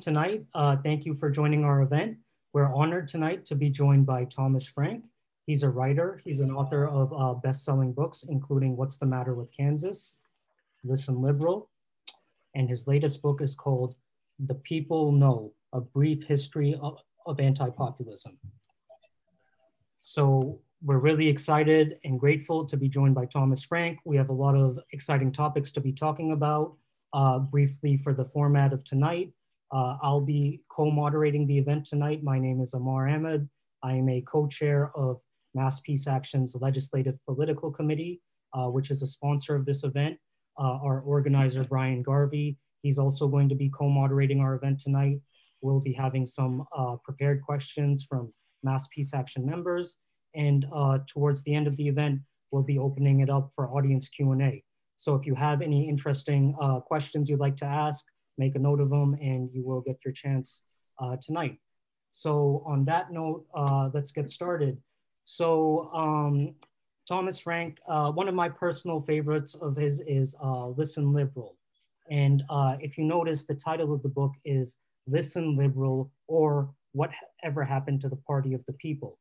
tonight. Uh, thank you for joining our event. We're honored tonight to be joined by Thomas Frank. He's a writer. He's an author of uh, best-selling books, including What's the Matter with Kansas, Listen Liberal, and his latest book is called The People No, A Brief History of, of Anti-Populism. So we're really excited and grateful to be joined by Thomas Frank. We have a lot of exciting topics to be talking about. Uh, briefly for the format of tonight, uh, I'll be co-moderating the event tonight. My name is Amar Ahmed. I am a co-chair of Mass Peace Action's Legislative Political Committee, uh, which is a sponsor of this event. Uh, our organizer, Brian Garvey, he's also going to be co-moderating our event tonight. We'll be having some uh, prepared questions from Mass Peace Action members. And uh, towards the end of the event, we'll be opening it up for audience Q&A. So if you have any interesting uh, questions you'd like to ask, make a note of them and you will get your chance uh, tonight. So on that note, uh, let's get started. So um, Thomas Frank, uh, one of my personal favorites of his is uh, Listen Liberal. And uh, if you notice, the title of the book is Listen Liberal or Whatever Happened to the Party of the People.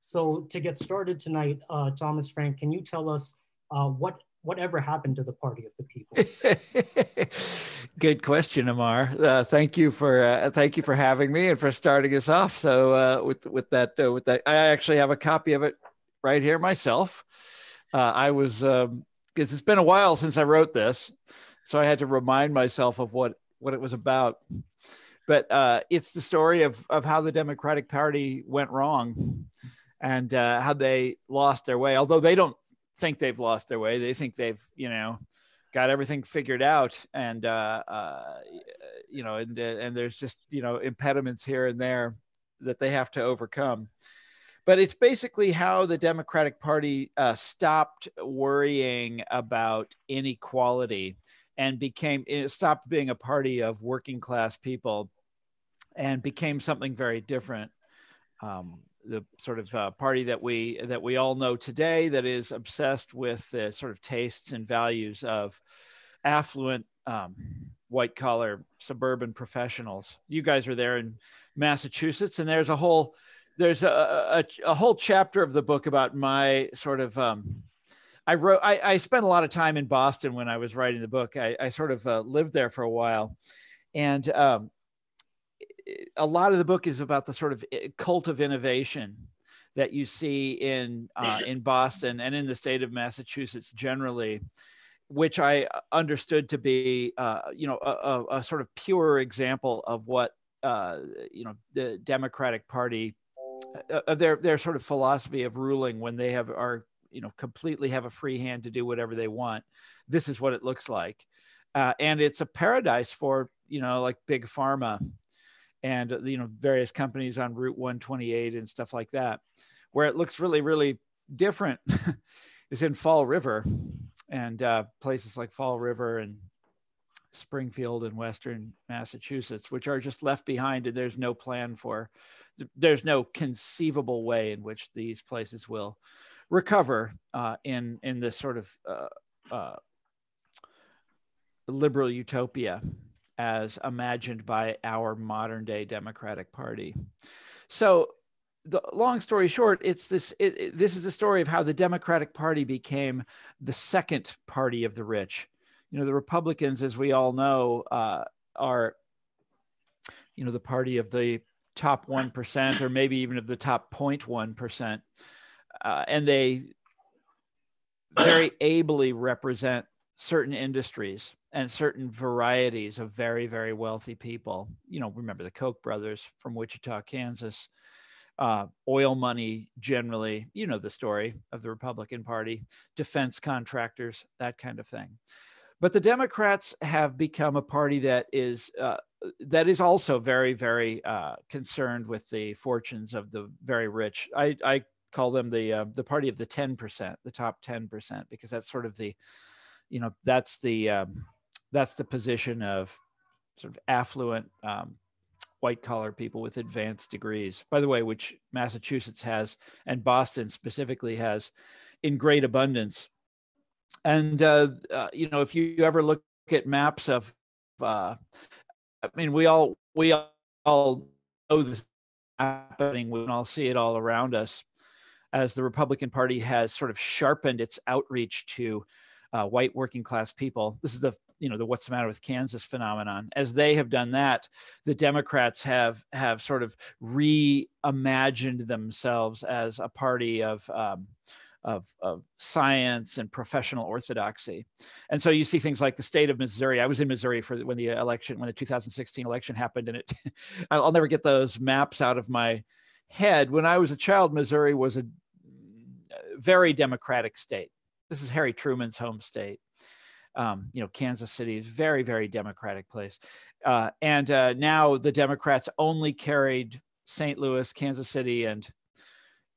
So to get started tonight, uh, Thomas Frank, can you tell us what whatever happened to the party of the people? Good question, Amar. Uh, thank you for uh, thank you for having me and for starting us off. So uh, with with that uh, with that, I actually have a copy of it right here myself. Uh, I was because um, it's been a while since I wrote this, so I had to remind myself of what what it was about. But uh, it's the story of of how the Democratic Party went wrong and how they lost their way. Although they don't think they've lost their way. They think they've, you know, got everything figured out, and uh, uh, you know, and and there's just you know impediments here and there that they have to overcome. But it's basically how the Democratic Party uh, stopped worrying about inequality and became it stopped being a party of working class people and became something very different. Um, the sort of uh, party that we that we all know today that is obsessed with the sort of tastes and values of affluent um, white collar suburban professionals. You guys are there in Massachusetts, and there's a whole there's a, a, a whole chapter of the book about my sort of um, I wrote I, I spent a lot of time in Boston when I was writing the book. I, I sort of uh, lived there for a while, and um, a lot of the book is about the sort of eh, cult of innovation that you see in uh, in Boston and in the state of Massachusetts generally, which I uh, understood to be uh, you know a, a, sort of pure example of what uh, you know the Democratic Party uh, of their their sort of philosophy of ruling when they have are you know completely have a free hand to do whatever they want. This is what it looks like, uh, and it's a paradise for you know like big pharma and you know various companies on Route 128 and stuff like that. Where it looks really really different is in Fall River and uh, places like Fall River and Springfield and Western Massachusetts, which are just left behind, and there's no plan for, there's no conceivable way in which these places will recover uh, in in this sort of uh, uh liberal utopia as imagined by our modern day Democratic Party. So, the long story short, it's this. It, it, this is the story of how the Democratic Party became the second party of the rich. You know, the Republicans, as we all know, uh, are, you know, the party of the top one percent, or maybe even of the top 0.1 percent, uh, and they very ably represent certain industries and certain varieties of very, very wealthy people. You know, remember the Koch brothers from Wichita, Kansas, uh, oil money generally, you know, the story of the Republican Party, defense contractors, that kind of thing. But the Democrats have become a party that is uh, that is also very, very uh, concerned with the fortunes of the very rich. I, I call them the uh, the party of the ten percent, the top ten percent, because that's sort of the, you know, that's the um, that's the position of sort of affluent um, white collar people with advanced degrees by the way which massachusetts has and boston specifically has in great abundance and uh, uh, you know if you ever look at maps of uh, I mean, we all we all know this happening. We can all see it all around us as the Republican Party has sort of sharpened its outreach to uh, white working class people. This is the you know the what's the matter with Kansas phenomenon. As they have done that, the Democrats have have sort of reimagined themselves as a party of um, of, of, science and professional orthodoxy. And so you see things like the state of Missouri. I was in Missouri for when the election, when the 2016 election happened, and it, I'll never get those maps out of my head. When I was a child, Missouri was a very democratic state. This is Harry Truman's home state. Um, you know, Kansas City is very, very democratic place. Uh, and uh, now the Democrats only carried St. Louis, Kansas City, and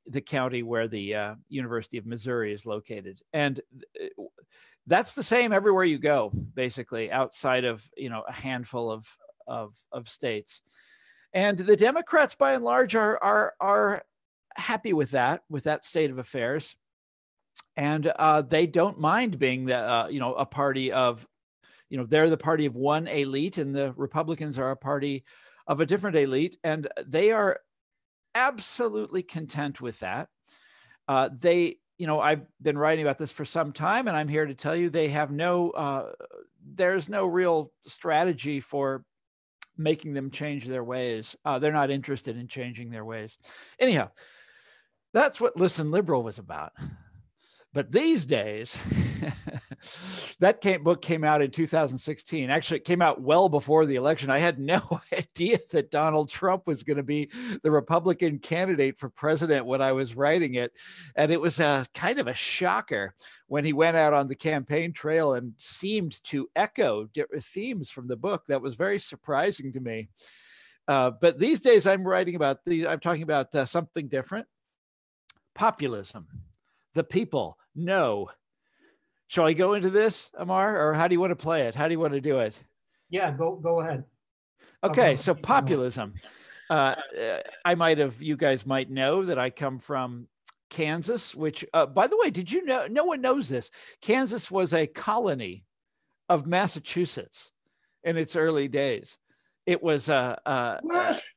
the county where the uh, University of Missouri is located. And uh, that's the same everywhere you go, basically, outside of you know a handful of of, of states. And the Democrats, by and large, are are are happy with that, with that state of affairs, and uh, they don't mind being the uh, you know a party of, you know, they're the party of one elite, and the Republicans are a party of a different elite, and they are absolutely content with that. Uh, they, you know, I've been writing about this for some time, and I'm here to tell you they have no, uh, there's no real strategy for making them change their ways. Uh, they're not interested in changing their ways. Anyhow, that's what Listen Liberal was about. But these days, that came, book came out in 2016. Actually, it came out well before the election. I had no idea that Donald Trump was going to be the Republican candidate for president when I was writing it. And it was a kind of a shocker when he went out on the campaign trail and seemed to echo themes from the book. That was very surprising to me. Uh, but these days, I'm writing about the, I'm talking about uh, something different populism the people know. Shall I go into this, Amar, or how do you want to play it? How do you want to do it? Yeah, go go ahead. Okay, so populism. Uh, I might have, you guys might know that I come from Kansas, which, uh, by the way, did you know? No one knows this. Kansas was a colony of Massachusetts in its early days. It was, uh, uh,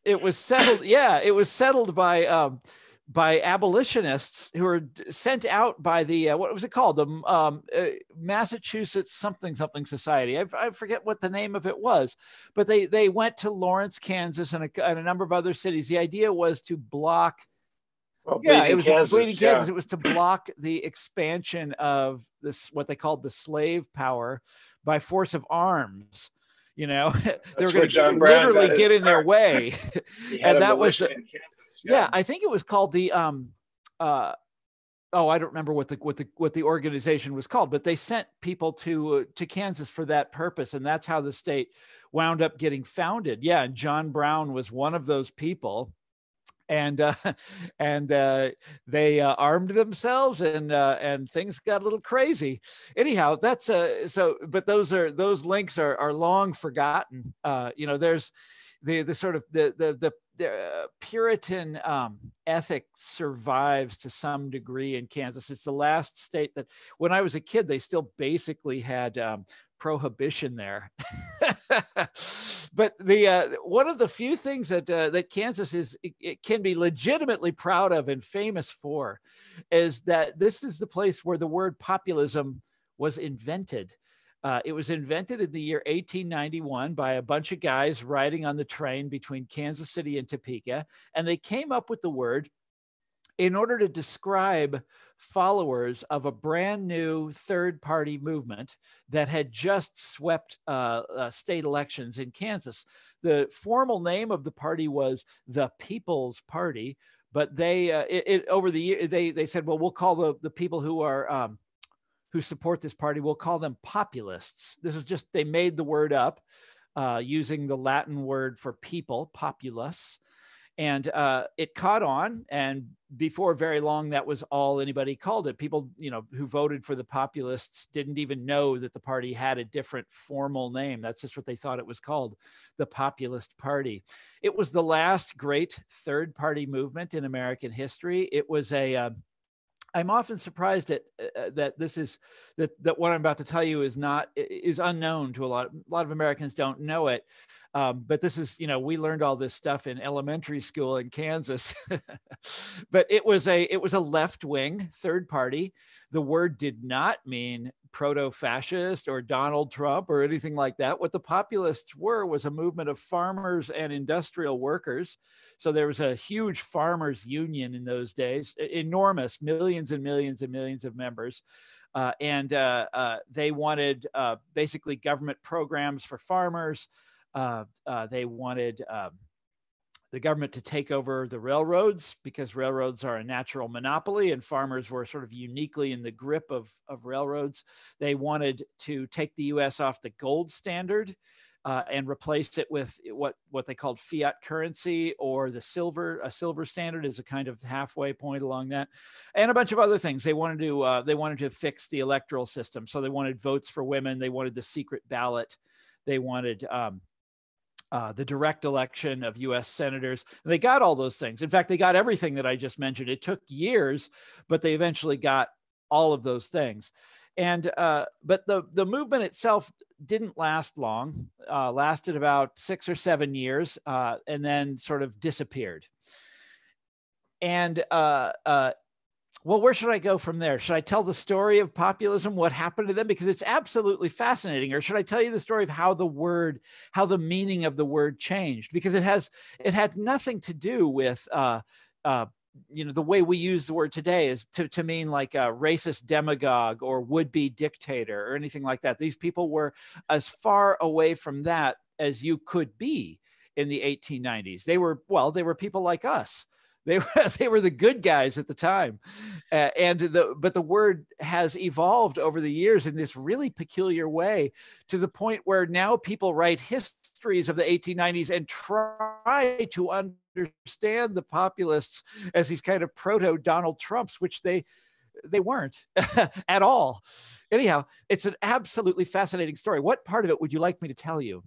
it was settled. Yeah, it was settled by um, by abolitionists who were sent out by the uh, what was it called? The um, uh, Massachusetts something something society. I, I, forget what the name of it was but they they went to Lawrence Kansas and a, and a number of other cities. The idea was to block well, yeah it was Kansas, bleeding yeah. Kansas it was to block the expansion of this what they called the slave power by force of arms you know? They were going to literally get in their way. And that was yeah. yeah, I think it was called the um uh oh I don't remember what the what the what the organization was called, but they sent people to uh, to Kansas for that purpose, and that's how the state wound up getting founded. Yeah, and John Brown was one of those people and uh, and uh, they uh, armed themselves and uh, and things got a little crazy. Anyhow, that's uh, so. But those are those links are are long forgotten. Uh, you know, there's the the sort of the the the the uh, Puritan um, ethic survives to some degree in Kansas. It's the last state that, when I was a kid, they still basically had um, prohibition there. but the uh, one of the few things that uh, that Kansas is it, it can be legitimately proud of and famous for is that this is the place where the word populism was invented. Uh, it was invented in the year 1891 by a bunch of guys riding on the train between Kansas City and Topeka. And they came up with the word in order to describe followers of a brand new third party movement that had just swept uh, uh, state elections in Kansas. The formal name of the party was the People's Party, but they uh, it, it, over the year they they said, well, we'll call the the people who are um, who support this party, we'll call them populists. This is just, they made the word up uh, using the Latin word for people, populus. And uh, it caught on. And before very long, that was all anybody called it. People, you know, who voted for the populists didn't even know that the party had a different formal name. That's just what they thought it was called the Populist Party. It was the last great third party movement in American history. It was a, uh, I'm often surprised at uh, that this is that that what I'm about to tell you is not is unknown to a lot. A lot of Americans don't know it. Um, but this is, you know, we learned all this stuff in elementary school in Kansas. but it was a it was a left wing third party. The word did not mean proto-fascist or Donald Trump or anything like that. What the populists were was a movement of farmers and industrial workers. So there was a huge farmers union in those days, enormous, millions and millions and millions of members. Uh, and uh, uh, they wanted uh, basically government programs for farmers. Uh, they wanted um, the government to take over the railroads because railroads are a natural monopoly and farmers were sort of uniquely in the grip of, of railroads. They wanted to take the US off the gold standard. Uh, and replace it with what what they called fiat currency or the silver a silver standard is a kind of halfway point along that and a bunch of other things they wanted to uh, they wanted to fix the electoral system so they wanted votes for women they wanted the secret ballot they wanted um, uh, the direct election of US senators. And they got all those things. In fact, they got everything that I just mentioned. It took years, but they eventually got all of those things. And uh, but the the movement itself didn't last long. Uh, lasted about six or seven years, uh, and then sort of disappeared. And uh, uh, well, where should I go from there? Should I tell the story of populism, what happened to them? Because it's absolutely fascinating. Or should I tell you the story of how the word, how the meaning of the word changed? Because it has, it had nothing to do with, uh, uh, you know, the way we use the word today is to, to mean like a racist demagogue or would be dictator or anything like that. These people were as far away from that as you could be in the 1890s. They were, well, they were people like us they were they were the good guys at the time, uh, and the but the word has evolved over the years in this really peculiar way, to the point where now people write histories of the 1890s and try to understand the populists as these kind of proto Donald Trumps, which they they weren't at all. Anyhow, it's an absolutely fascinating story. What part of it would you like me to tell you?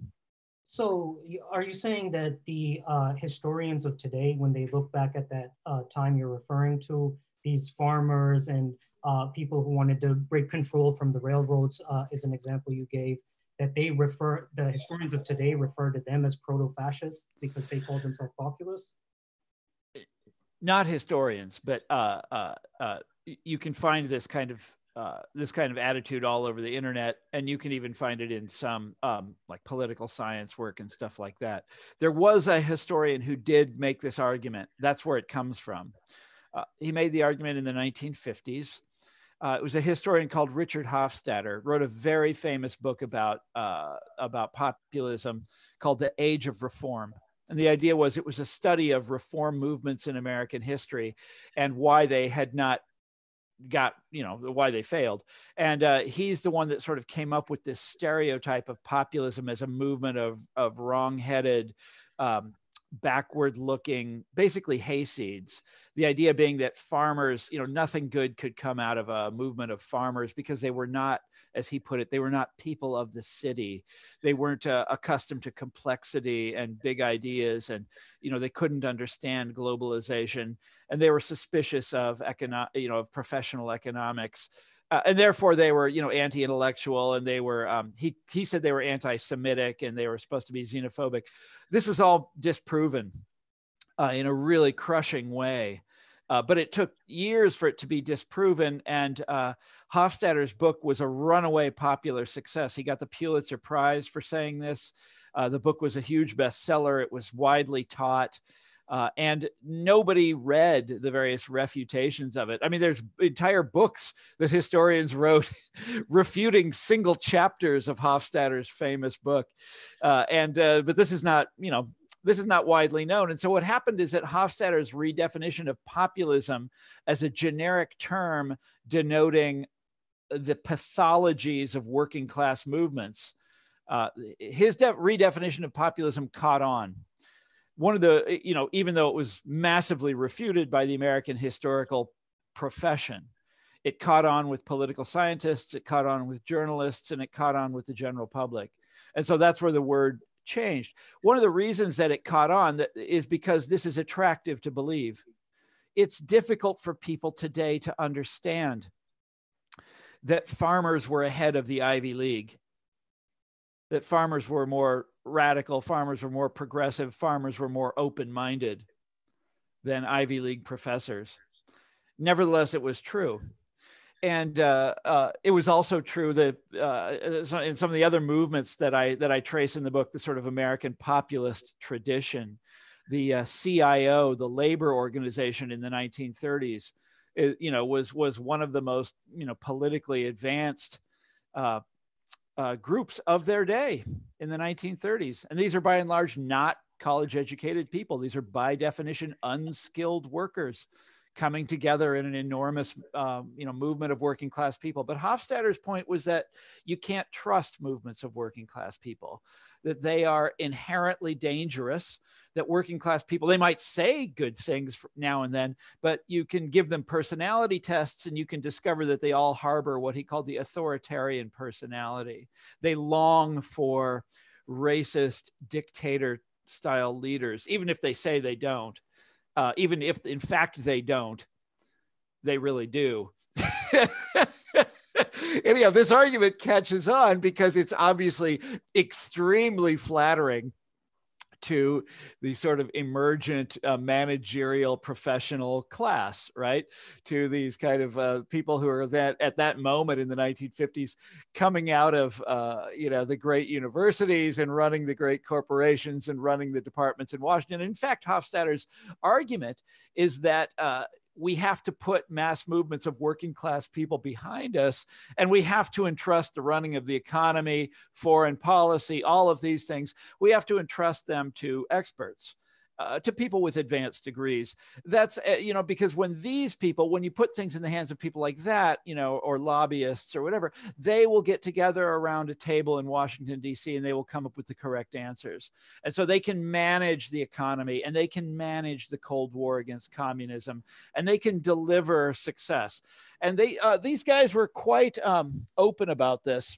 So are you saying that the uh, historians of today, when they look back at that uh, time you're referring to, these farmers and uh, people who wanted to break control from the railroads uh, is an example you gave, that they refer, the historians of today refer to them as proto-fascists because they called themselves populists? Not historians, but uh, uh, you can find this kind of uh, this kind of attitude all over the internet, and you can even find it in some um, like political science work and stuff like that. There was a historian who did make this argument. That's where it comes from. Uh, he made the argument in the 1950s. Uh, it was a historian called Richard Hofstadter, wrote a very famous book about uh, about populism called The Age of Reform. And the idea was it was a study of reform movements in American history and why they had not got you know why they failed. And uh, he's the one that sort of came up with this stereotype of populism as a movement of of wrong-headed um, backward looking basically hayseeds the idea being that farmers you know nothing good could come out of a movement of farmers because they were not as he put it they were not people of the city. They weren't uh, accustomed to complexity and big ideas and you know they couldn't understand globalization. And they were suspicious of economic you know of professional economics uh, and therefore they were you know anti-intellectual and they were um, he he said they were anti-semitic and they were supposed to be xenophobic this was all disproven uh, in a really crushing way uh, but it took years for it to be disproven. And uh, Hofstadter's book was a runaway popular success. He got the Pulitzer Prize for saying this. Uh, the book was a huge bestseller. It was widely taught. Uh, and nobody read the various refutations of it. I mean, there's entire books that historians wrote refuting single chapters of Hofstadter's famous book. Uh, and uh, but this is not, you know, this is not widely known. And so what happened is that Hofstadter's redefinition of populism as a generic term denoting the pathologies of working class movements. Uh, his redefinition of populism caught on one of the you know even though it was massively refuted by the american historical profession it caught on with political scientists it caught on with journalists and it caught on with the general public. And so that's where the word changed. One of the reasons that it caught on is because this is attractive to believe. It's difficult for people today to understand that farmers were ahead of the Ivy League, that farmers were more radical, farmers were more progressive, farmers were more open minded than Ivy League professors. Nevertheless, it was true. And uh, uh, it was also true that uh, in some of the other movements that I that I trace in the book, the sort of American populist tradition, the uh, CIO, the labor organization in the 1930s, it, you know, was was one of the most you know politically advanced uh, groups of their day in the 1930s, and these are by and large not college educated people. These are by definition unskilled workers coming together in an enormous um, you know movement of working class people but hofstadter's point was that you can't trust movements of working class people that they are inherently dangerous that working class people they might say good things now and then but you can give them personality tests and you can discover that they all harbor what he called the authoritarian personality they long for racist dictator style leaders even if they say they don't uh, even if in fact they don't, they really do. Anyhow, this argument catches on because it's obviously extremely flattering to the sort of emergent uh, managerial professional class, right? To these kind of uh, people who are that at that moment in the 1950s coming out of uh, you know the great universities and running the great corporations and running the departments in Washington. In fact, Hofstadter's argument is that uh, we have to put mass movements of working class people behind us and we have to entrust the running of the economy foreign policy all of these things. We have to entrust them to experts uh, to people with advanced degrees. That's, uh, you know, because when these people, when you put things in the hands of people like that, you know, or lobbyists or whatever, they will get together around a table in Washington, D.C., and they will come up with the correct answers. And so they can manage the economy and they can manage the Cold War against communism and they can deliver success. And they, uh, these guys were quite um, open about this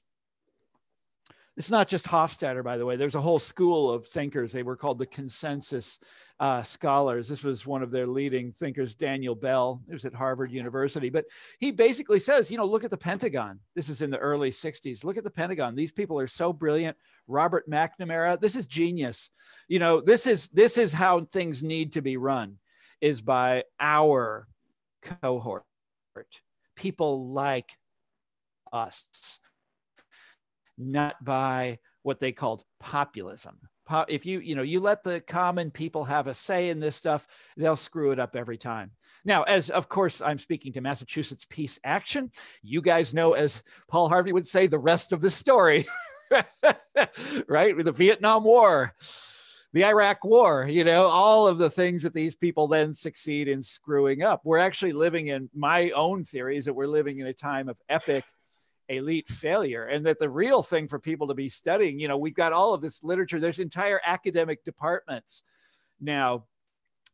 it's not just Hofstadter, by the way. There's a whole school of thinkers. They were called the consensus uh, scholars. This was one of their leading thinkers, Daniel Bell. Was at Harvard University. But he basically says, you know, look at the Pentagon. This is in the early 60s. Look at the Pentagon. These people are so brilliant. Robert McNamara, this is genius. You know, this is this is how things need to be run, is by our cohort, people like us not by what they called populism. If you, you know, you let the common people have a say in this stuff, they'll screw it up every time. Now, as of course, I'm speaking to Massachusetts Peace Action. You guys know, as Paul Harvey would say, the rest of the story, right? With the Vietnam War, the Iraq War, you know, all of the things that these people then succeed in screwing up. We're actually living in my own theories that we're living in a time of epic elite failure and that the real thing for people to be studying you know we've got all of this literature there's entire academic departments now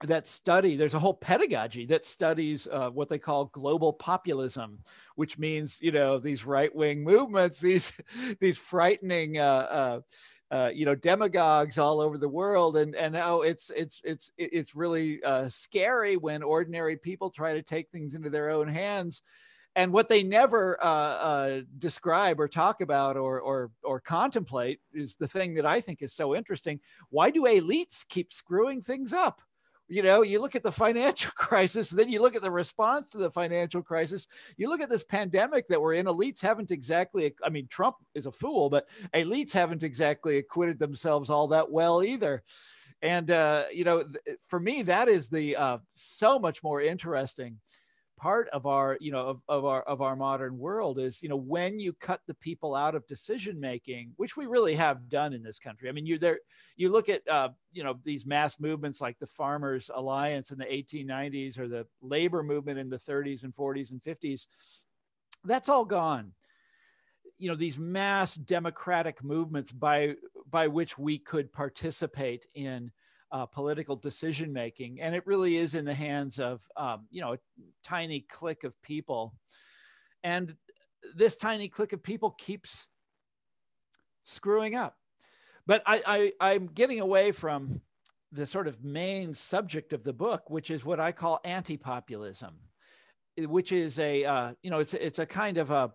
that study there's a whole pedagogy that studies uh, what they call global populism which means you know these right-wing movements these these frightening uh, uh, uh, you know demagogues all over the world. And and now it's it's it's it's really uh, scary when ordinary people try to take things into their own hands and what they never uh, uh, describe or talk about or, or, or contemplate is the thing that I think is so interesting. Why do elites keep screwing things up? You know, you look at the financial crisis, then you look at the response to the financial crisis. You look at this pandemic that we're in. Elites haven't exactly, I mean, Trump is a fool, but elites haven't exactly acquitted themselves all that well either. And, uh, you know, for me, that is the uh, so much more interesting part of our you know of, of our of our modern world is you know when you cut the people out of decision making which we really have done in this country. I mean you there you look at uh, you know these mass movements like the farmers alliance in the 1890s or the labor movement in the 30s and 40s and 50s that's all gone. You know these mass democratic movements by by which we could participate in uh, political decision making, and it really is in the hands of um, you know a tiny clique of people, and this tiny clique of people keeps screwing up. But I, I I'm getting away from the sort of main subject of the book, which is what I call anti-populism, which is a uh, you know it's it's a kind of a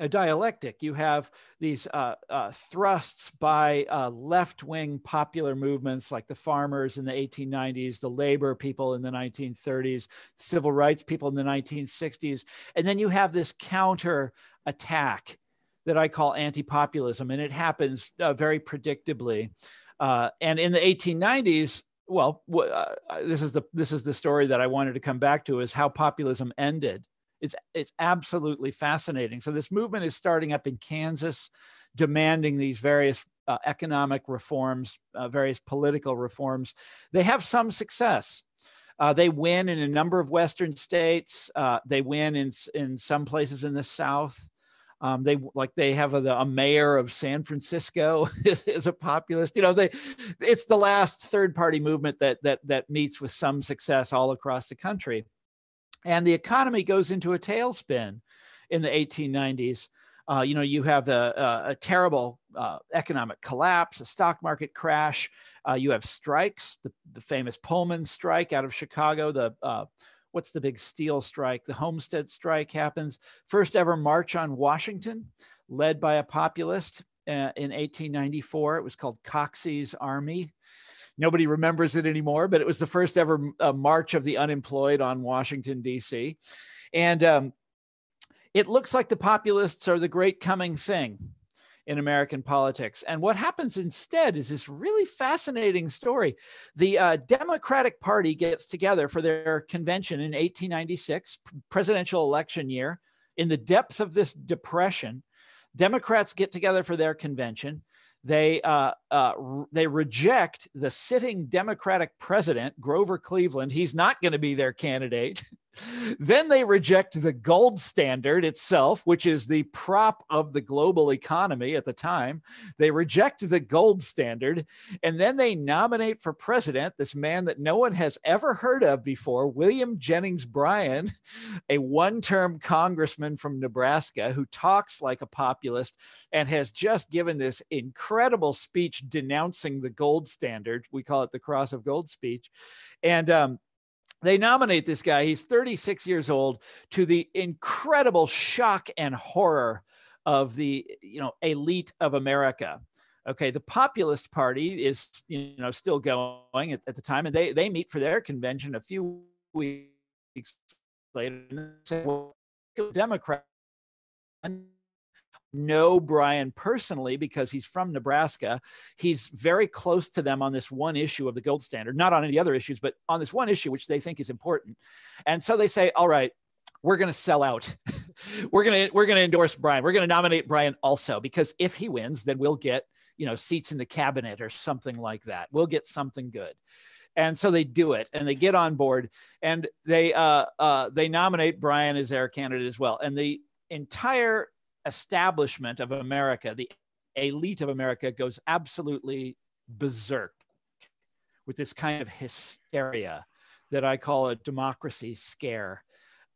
a dialectic. You have these uh, uh, thrusts by uh, left wing popular movements like the farmers in the 1890s, the labor people in the 1930s, civil rights people in the 1960s. And then you have this counter attack that I call anti populism, and it happens uh, very predictably. Uh, and in the 1890s, well, uh, this is the this is the story that I wanted to come back to is how populism ended it's it's absolutely fascinating. So this movement is starting up in Kansas, demanding these various uh, economic reforms, uh, various political reforms. They have some success. Uh, they win in a number of Western states. Uh, they win in in some places in the South. Um, they like they have a, a mayor of San Francisco is a populist. You know, they it's the last third party movement that that that meets with some success all across the country and the economy goes into a tailspin in the 1890s. Uh, you know, you have uh, a terrible uh, economic collapse, a stock market crash. Uh, you have strikes, the, the, famous Pullman strike out of Chicago. The uh, what's the big steel strike? The Homestead strike happens. First ever march on Washington, led by a populist in 1894. It was called Coxey's Army. Nobody remembers it anymore, but it was the first ever uh, March of the Unemployed on Washington, D.C. And um, it looks like the populists are the great coming thing in American politics. And what happens instead is this really fascinating story. The uh, Democratic Party gets together for their convention in 1896, presidential election year, in the depth of this depression. Democrats get together for their convention they uh, uh, they reject the sitting Democratic president Grover Cleveland. He's not going to be their candidate. then they reject the gold standard itself, which is the prop of the global economy at the time. They reject the gold standard. And then they nominate for president this man that no one has ever heard of before, William Jennings Bryan, a one term congressman from Nebraska who talks like a populist and has just given this incredible speech denouncing the gold standard. We call it the Cross of Gold speech. And, um, they nominate this guy. He's 36 years old to the incredible shock and horror of the you know elite of America. Okay, the Populist Party is you know still going at, at the time, and they they meet for their convention a few weeks later. And say, well, Democrat know Bryan personally because he's from Nebraska. He's very close to them on this one issue of the gold standard, not on any other issues, but on this one issue, which they think is important. And so they say, all right, we're going to sell out. we're going to we're going to endorse Bryan. We're going to nominate Bryan also because if he wins, then we'll get you know seats in the cabinet or something like that. We'll get something good. And so they do it, and they get on board, and they uh, uh, they nominate bryan as their candidate as well. And the entire establishment of America, the elite of America, goes absolutely berserk with this kind of hysteria that I call a democracy scare.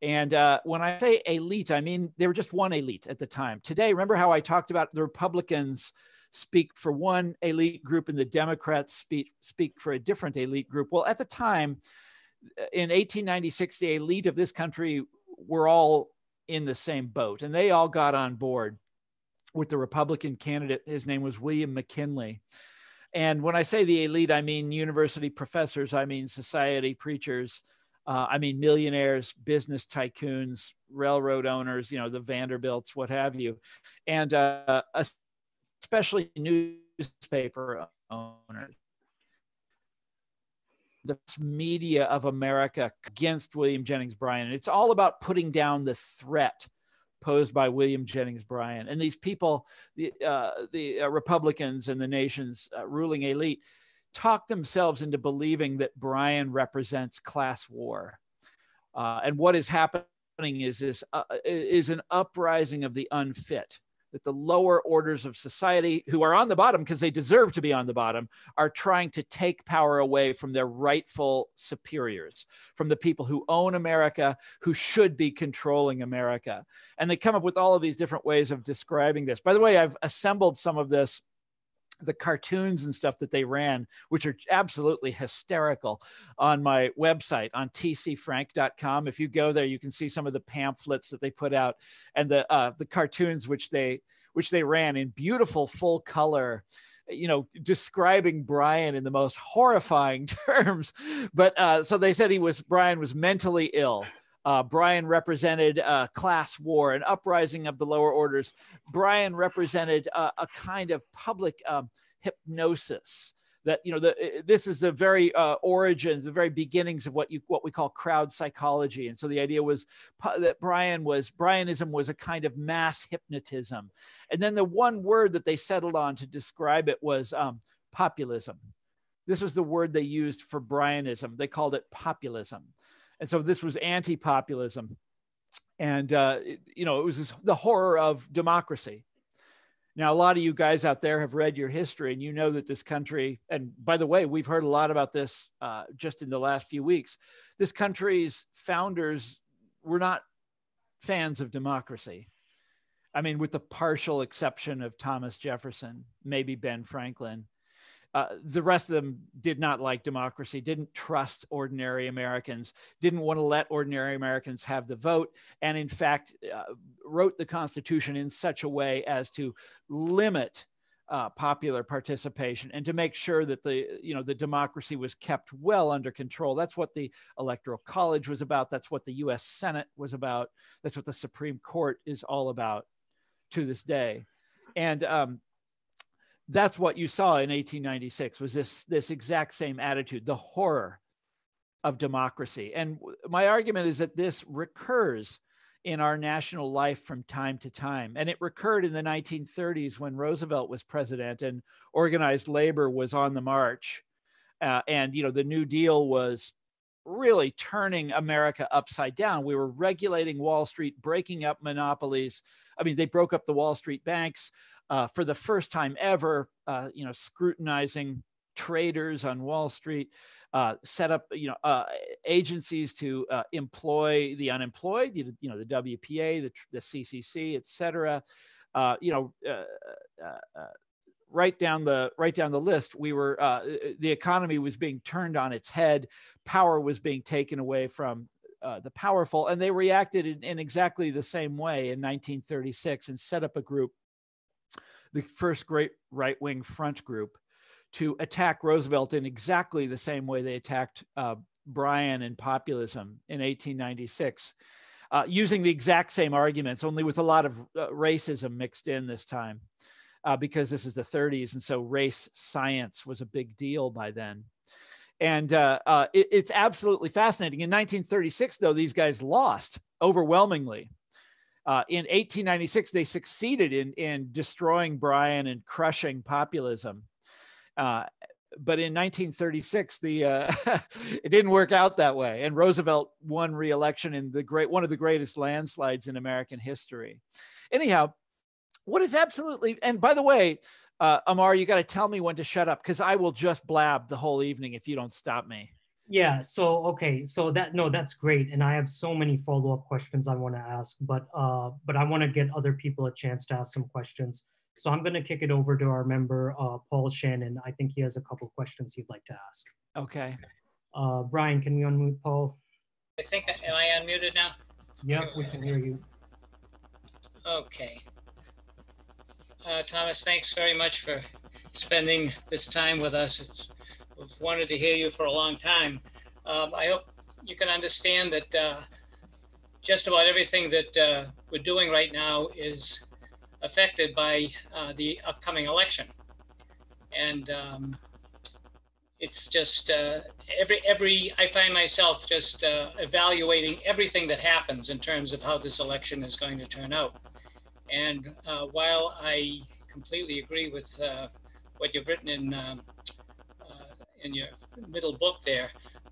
And uh, when I say elite, I mean they were just one elite at the time. Today, remember how I talked about the Republicans speak for one elite group and the Democrats speak, speak for a different elite group? Well, at the time, in 1896, the elite of this country were all in the same boat. And they all got on board with the Republican candidate. His name was William McKinley. And when I say the elite, I mean university professors, I mean society preachers, uh, I mean millionaires, business tycoons, railroad owners, you know, the Vanderbilts, what have you, and uh, especially newspaper owners the media of America against William Jennings Bryan. It's all about putting down the threat posed by William Jennings Bryan. And these people, the, uh, the uh, Republicans and the nation's uh, ruling elite, talk themselves into believing that Bryan represents class war. Uh, and what is happening is, this uh, is an uprising of the unfit that the lower orders of society, who are on the bottom because they deserve to be on the bottom, are trying to take power away from their rightful superiors, from the people who own America, who should be controlling America. And they come up with all of these different ways of describing this. By the way, I've assembled some of this the cartoons and stuff that they ran, which are absolutely hysterical, on my website on tcfrank.com. If you go there, you can see some of the pamphlets that they put out and the uh, the cartoons which they which they ran in beautiful full color you know, describing Bryan in the most horrifying terms. But uh, so they said he was Bryan was mentally ill. Uh, Bryan represented a class war, an uprising of the lower orders. Bryan represented a, a kind of public um, hypnosis that you know the, this is the very uh, origins the very beginnings of what you what we call crowd psychology. And so the idea was that bryan was bryanism was a kind of mass hypnotism. And then the one word that they settled on to describe it was um, populism. This was the word they used for bryanism. They called it populism and so this was anti-populism and uh, it, you know it was this, the horror of democracy now, a lot of you guys out there have read your history and you know that this country, and by the way, we've heard a lot about this uh, just in the last few weeks. This country's founders were not fans of democracy. I mean, with the partial exception of Thomas Jefferson, maybe Ben Franklin. Uh, the rest of them did not like democracy, didn't trust ordinary Americans, didn't want to let ordinary Americans have the vote, and in fact, uh, wrote the Constitution in such a way as to limit uh, popular participation and to make sure that the you know the democracy was kept well under control. That's what the Electoral College was about. That's what the U.S. Senate was about. That's what the Supreme Court is all about to this day. And um, that's what you saw in 1896 was this this exact same attitude the horror of democracy. And my argument is that this recurs in our national life from time to time. And it recurred in the 1930s when roosevelt was president and organized labor was on the march uh, and you know the new deal was really turning america upside down. We were regulating wall street breaking up monopolies. I mean they broke up the wall street banks uh, for the first time ever, uh, you know, scrutinizing traders on Wall Street, uh, set up, you know, uh, agencies to uh, employ the unemployed, you, you know, the WPA, the, the CCC, et cetera. Uh, you know, right down the right down the list, we were the economy was being turned on its head, power was being taken away from uh, the powerful, and they reacted in, in, exactly the same way in 1936 and set up a group the first great right wing front group to attack Roosevelt in exactly the same way they attacked uh, Bryan and populism in 1896, uh, using the exact same arguments, only with a lot of uh, racism mixed in this time, uh, because this is the 30s. And so race science was a big deal by then. And uh, uh, it, it's absolutely fascinating. In 1936, though, these guys lost overwhelmingly. Uh, in 1896, they succeeded in, in destroying Bryan and crushing populism. Uh, but in 1936, the uh, it didn't work out that way, and Roosevelt won re-election in the great one of the greatest landslides in American history. Anyhow, what is absolutely and by the way, uh, Amar, you got to tell me when to shut up because I will just blab the whole evening if you don't stop me. Yeah, so okay, so that no, that's great. And I have so many follow-up questions I want to ask, but uh but I want to get other people a chance to ask some questions. So I'm going to kick it over to our member uh Paul Shannon. I think he has a couple questions he'd like to ask. Okay. Uh Brian, can we unmute Paul? I think am I unmuted now? Yep, we can hear you. Okay. Uh, Thomas, thanks very much for spending this time with us. It's We've wanted to hear you for a long time. Um, I hope you can understand that uh, just about everything that uh, we're doing right now is affected by uh, the upcoming election. And um, it's just uh, every, every, I find myself just uh, evaluating everything that happens in terms of how this election is going to turn out. And uh, while I completely agree with what you've written in um, in your middle book there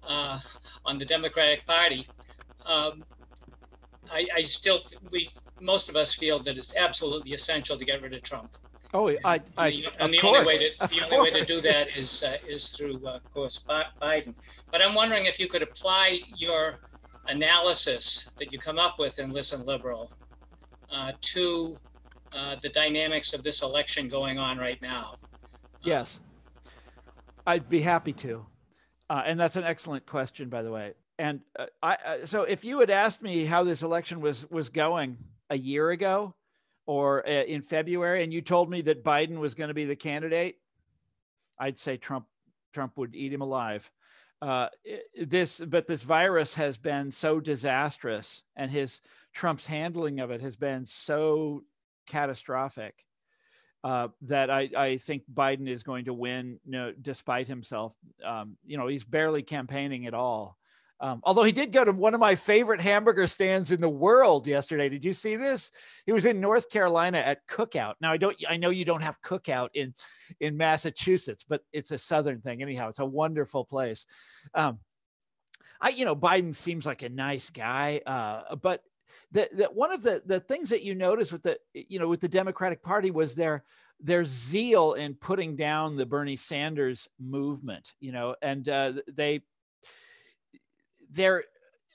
uh, on the Democratic Party, um, I, I, still we most of us feel that it's absolutely essential to get rid of Trump. Oh, I, I and, and the only way to the only way to do that is uh, is through, uh, of course, Biden. But I'm wondering if you could apply your analysis that you come up with in Listen Liberal uh, to uh, the dynamics of this election going on right now. Yes, I'd be happy to. Uh, and that's an excellent question, by the way. And uh, I, uh, so if you had asked me how this election was was going a year ago or uh, in February, and you told me that Biden was going to be the candidate, I'd say Trump Trump would eat him alive. Uh, this, but this virus has been so disastrous, and his Trump's handling of it has been so catastrophic uh, that I, I think Biden is going to win, you know, despite himself. Um, you know, he's barely campaigning at all. Um, although he did go to one of my favorite hamburger stands in the world yesterday. Did you see this? He was in North Carolina at Cookout. Now I don't, I know you don't have Cookout in in Massachusetts, but it's a southern thing anyhow. It's a wonderful place. Um, I, you know, Biden seems like a nice guy, uh, but that that one of the the things that you notice with the you know with the Democratic Party was their their zeal in putting down the Bernie Sanders movement, you know, and uh, they they're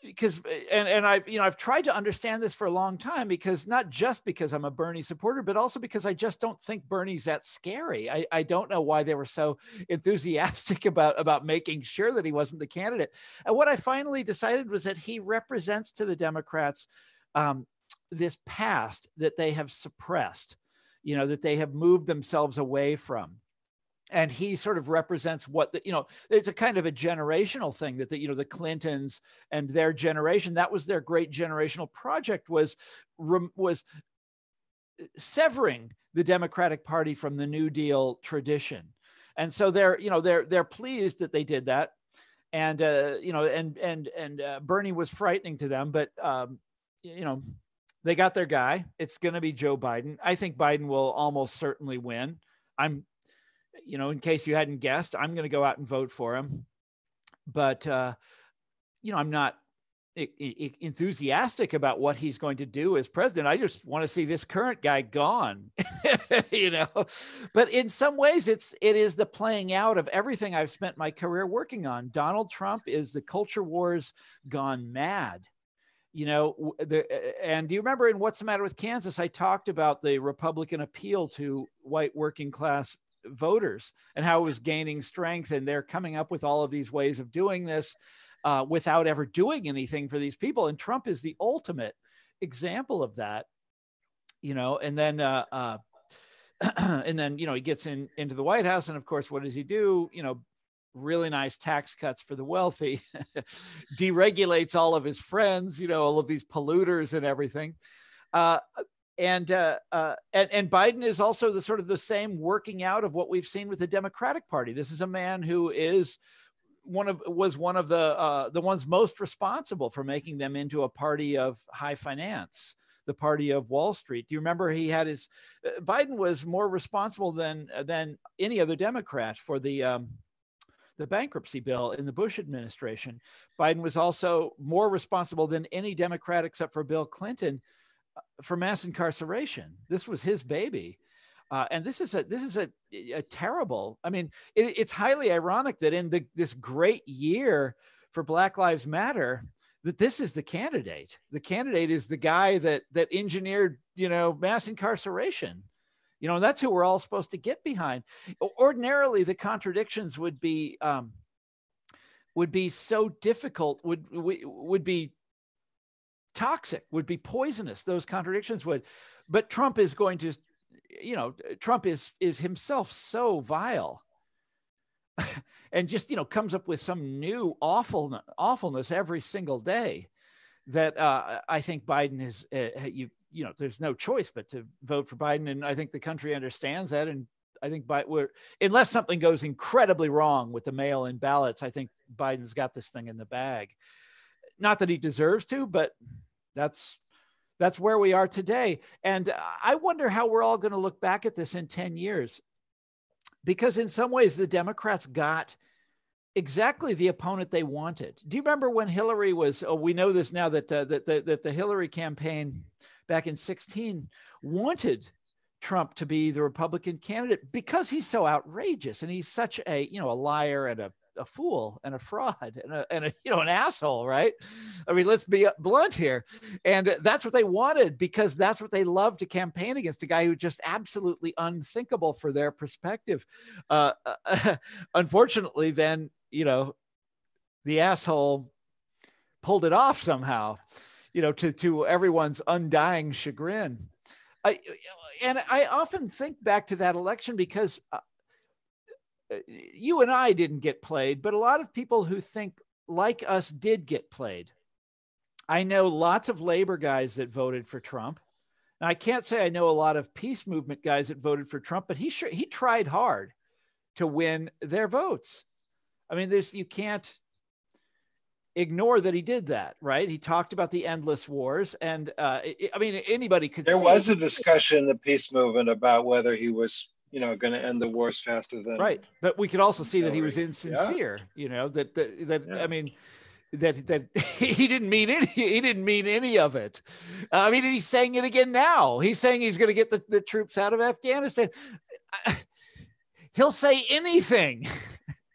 because and and I you know I've tried to understand this for a long time because not just because I'm a Bernie supporter but also because I just don't think Bernie's that scary. I I don't know why they were so enthusiastic about about making sure that he wasn't the candidate. And what I finally decided was that he represents to the Democrats um, this past that they have suppressed, you know, that they have moved themselves away from. And he sort of represents what the, you know, it's a kind of a generational thing that the, you know, the Clintons and their generation, that was their great generational project was, was severing the Democratic Party from the New Deal tradition. And so they're, you know, they're, they're pleased that they did that and uh, you know, and and and uh, Bernie was frightening to them, but um, you know, they got their guy. It's going to be Joe Biden. I think Biden will almost certainly win. I'm, you know, in case you hadn't guessed, I'm going to go out and vote for him. But, uh, you know, I'm not enthusiastic about what he's going to do as president. I just want to see this current guy gone, you know. But in some ways, it's it is the playing out of everything I've spent my career working on. Donald Trump is the culture wars gone mad you know the and do you remember in what's the matter with kansas i talked about the republican appeal to white working class voters and how it was gaining strength. And they're coming up with all of these ways of doing this uh, without ever doing anything for these people. And trump is the ultimate example of that you know and then uh, uh, and then you know he gets in into the white house. And of course what does he do? You know really nice tax cuts for the wealthy, deregulates all of his friends, you know, all of these polluters and everything. Uh, and, uh, uh, and and Biden is also the sort of the same working out of what we've seen with the Democratic Party. This is a man who is one of was one of the uh, the ones most responsible for making them into a party of high finance the party of Wall Street. Do you remember he had his uh, Biden was more responsible than than any other Democrat for the um, the bankruptcy bill in the Bush administration. Biden was also more responsible than any Democrat except for Bill Clinton uh, for mass incarceration. This was his baby. Uh, and this is a this is a, a terrible. I mean, it, it's highly ironic that in the, this great year for Black Lives Matter, that this is the candidate. The candidate is the guy that that engineered, you know, mass incarceration. You know, that's who we're all supposed to get behind. Ordinarily, the contradictions would be um, would be so difficult. Would would be toxic. Would be poisonous. Those contradictions would. But Trump is going to, you know, Trump is is himself so vile. and just you know comes up with some new awful awfulness every single day that uh, I think Biden is uh, you you know, there's no choice but to vote for Biden. And I think the country understands that. And I think by we're, unless something goes incredibly wrong with the mail in ballots, I think Biden's got this thing in the bag. Not that he deserves to, but that's that's where we are today. And I wonder how we're all going to look back at this in 10 years. Because in some ways, the Democrats got exactly the opponent they wanted. Do you remember when Hillary was? Oh, we know this now that uh, that, that that the Hillary campaign back in 16 wanted Trump to be the Republican candidate because he's so outrageous and he's such a, you know, a liar and a, a fool and a fraud and a, and a you know an asshole, right? I mean, let's be blunt here, and that's what they wanted because that's what they love to campaign against a guy who just absolutely unthinkable for their perspective. Uh, unfortunately, then you know the asshole pulled it off somehow, you know, to to everyone's undying chagrin. I and I often think back to that election because uh, uh, you and I didn't get played, but a lot of people who think like us did get played. I know lots of labor guys that voted for Trump. Now, I can't say I know a lot of peace movement guys that voted for Trump, but he sure he tried hard to win their votes. I mean, there's you can't ignore that he did that, right? He talked about the endless wars, and uh, it, I mean, anybody could. There was a discussion in the peace movement about whether he was, you know, going to end the wars faster than right, but we could also see that he was insincere. Yeah. You know that that, that yeah. I mean. That that he didn't mean any he didn't mean any of it. I mean he's saying it again now. He's saying he's going to get the, the troops out of Afghanistan. He'll say anything,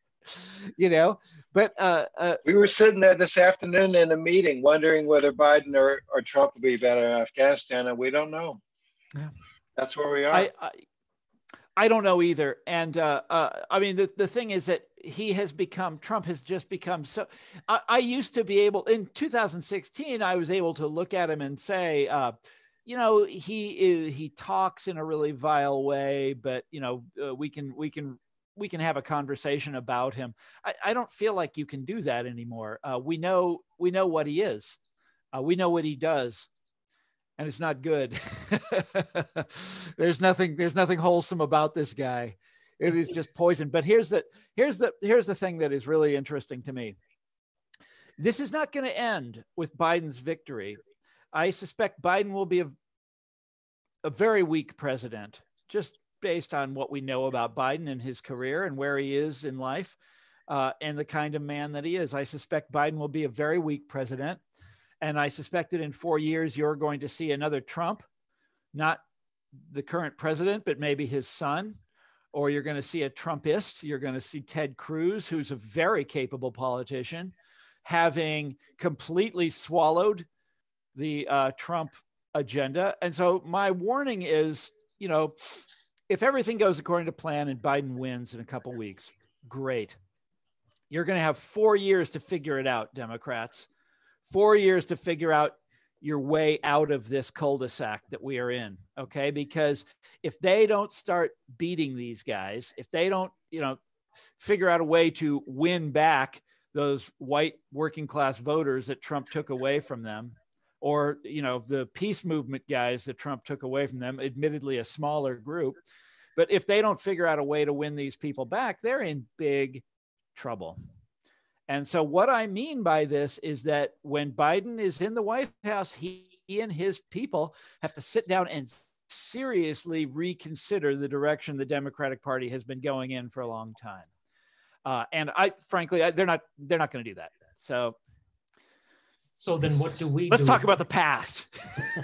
you know. But uh, uh, we were sitting there this afternoon in a meeting, wondering whether Biden or, or Trump will be better in Afghanistan, and we don't know. Yeah. That's where we are. I, I, I don't know either. And uh, uh, I mean, the, the thing is that he has become, Trump has just become so. I, I used to be able, in 2016, I was able to look at him and say, uh, you know, he is, he talks in a really vile way, but you know, uh, we can we can we can have a conversation about him. I, I don't feel like you can do that anymore. Uh, we know we know what he is. Uh, we know what he does, and it's not good. there's nothing there's nothing wholesome about this guy. It is just poison. But here's the here's the here's the thing that is really interesting to me. This is not going to end with Biden's victory. I suspect Biden will be a, a very weak president. Just based on what we know about Biden and his career and where he is in life uh, and the kind of man that he is. I suspect Biden will be a very weak president. And I suspect that in four years, you're going to see another Trump, not the current president, but maybe his son. Or you're going to see a Trumpist. You're going to see Ted Cruz, who's a very capable politician, having completely swallowed the uh, Trump agenda. And so my warning is, you know, if everything goes according to plan and Biden wins in a couple weeks, great. You're going to have four years to figure it out, Democrats. Four years to figure out your way out of this cul-de-sac that we are in. Okay. Because if they don't start beating these guys, if they don't, you know, figure out a way to win back those white working class voters that Trump took away from them, or you know the peace movement guys that Trump took away from them, admittedly a smaller group. But if they don't figure out a way to win these people back, they're in big trouble. And so, what I mean by this is that when Biden is in the White House, he and his people have to sit down and seriously reconsider the direction the Democratic Party has been going in for a long time. Uh, and I, frankly, I, they're not they're not going to do that. So so then what do we Let's do? talk about the past.